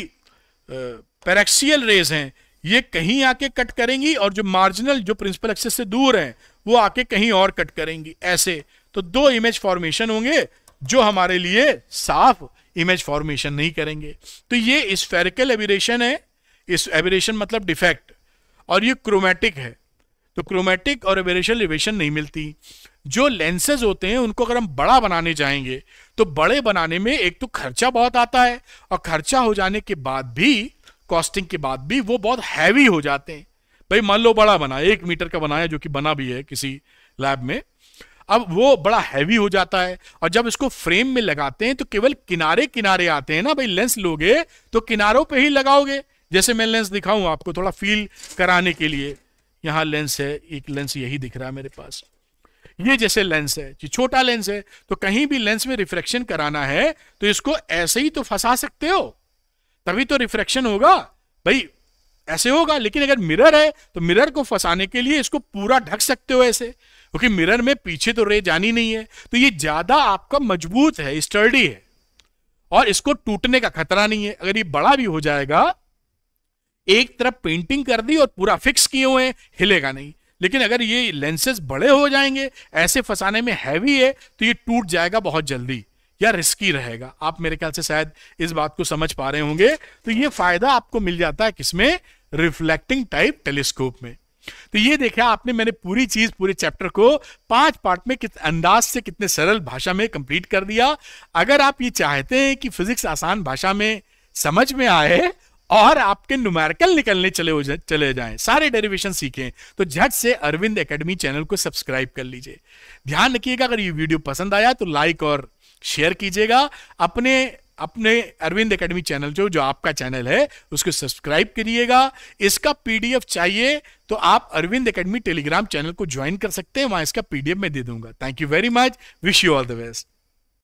पैरेक्सियल रेज हैं ये कहीं आके कट करेंगी और जो मार्जिनल जो प्रिंसिपल एक्सेस से दूर हैं, वो आके कहीं और कट करेंगी, ऐसे। तो दो इमेज फॉर्मेशन होंगे जो हमारे लिए साफ़ इमेज फॉर्मेशन नहीं करेंगे। तो ये स्फेरिकल एबिरेशन है, इस एबिरेशन मतलब डिफेक्ट और ये क्रोमेटिक है। तो क्रोमेटिक और एबेरेशन लिवेशन नहीं मिलती। जो लेंसेज होते हैं, उनको अगर हम बड़ा बनाने जाएँगे तो बड़े बनाने में एक तो खर्चा बहुत आता है, और खर्चा हो जाने के बाद भी कॉस्टिंग के बाद भी वो बहुत हैवी हो जाते हैं। भाई, मान लो बड़ा बना, एक मीटर का बनाया जो कि बना भी है किसी लैब में, अब वो बड़ा हैवी हो जाता है और जब इसको फ्रेम में लगाते हैं तो केवल किनारे किनारे आते हैं ना, भाई लेंस लोगे तो किनारों पे ही लगाओगे। जैसे मैं लेंस दिखाऊँ आपको, थोड़ा फील कराने के लिए। यहाँ लेंस है, एक लेंस यही दिख रहा है मेरे पास। ये जैसे लेंस है, जी, छोटा लेंस है तो कहीं भी लेंस में रिफ्लेक्शन कराना है तो इसको ऐसे ही तो फंसा सकते हो। तभी तो रिफ्लेक्शन होगा। भाई, ऐसे होगा, लेकिन अगर मिरर है तो मिरर को फंसाने के लिए इसको पूरा ढक सकते हो ऐसे। क्योंकि मिरर में पीछे तो रे जानी नहीं है। तो ये ज़्यादा आपका मज़बूत है स्टर्डी है। और इसको टूटने का खतरा नहीं है। अगर ये बड़ा भी हो जाएगा, एक तरफ़ पेंटिंग कर दी और पूरा फिक्स किए हुए हैं, हिलेगा नहीं। लेकिन अगर ये लेंसेज बड़े हो जाएँगे, ऐसे फंसाने में हैवी है तो ये टूट जाएगा बहुत जल्दी। या रिस्की रहेगा। आप मेरे ख्याल से शायद इस बात को समझ पा रहे होंगे। तो ये फ़ायदा आपको मिल जाता है किसमें? रिफ्लेक्टिंग टाइप टेलीस्कोप में। तो ये देखा आपने मैंने पूरी चीज़, पूरे चैप्टर को पाँच पार्ट में कित, अंदाज से कितने सरल भाषा में कंप्लीट कर दिया। अगर आप ये चाहते हैं कि फिजिक्स आसान भाषा में समझ में आए और आपके न्यूमेरिकल निकलने चले जाए चले जाएँ, सारे डेरिवेशन सीखें तो झट से अरविंद एकेडमी चैनल को सब्सक्राइब कर लीजिए। ध्यान रखिएगा, अगर ये वीडियो पसंद आया तो लाइक और शेयर कीजिएगा। अपने अपने अरविंद एकेडमी चैनल जो जो आपका चैनल है, उसको सब्सक्राइब करिएगा। इसका पीडीएफ चाहिए तो आप अरविंद एकेडमी टेलीग्राम चैनल को ज्वाइन कर सकते हैं, वहाँ इसका पीडीएफ में दे दूँगा। Thank you very much wish you all the best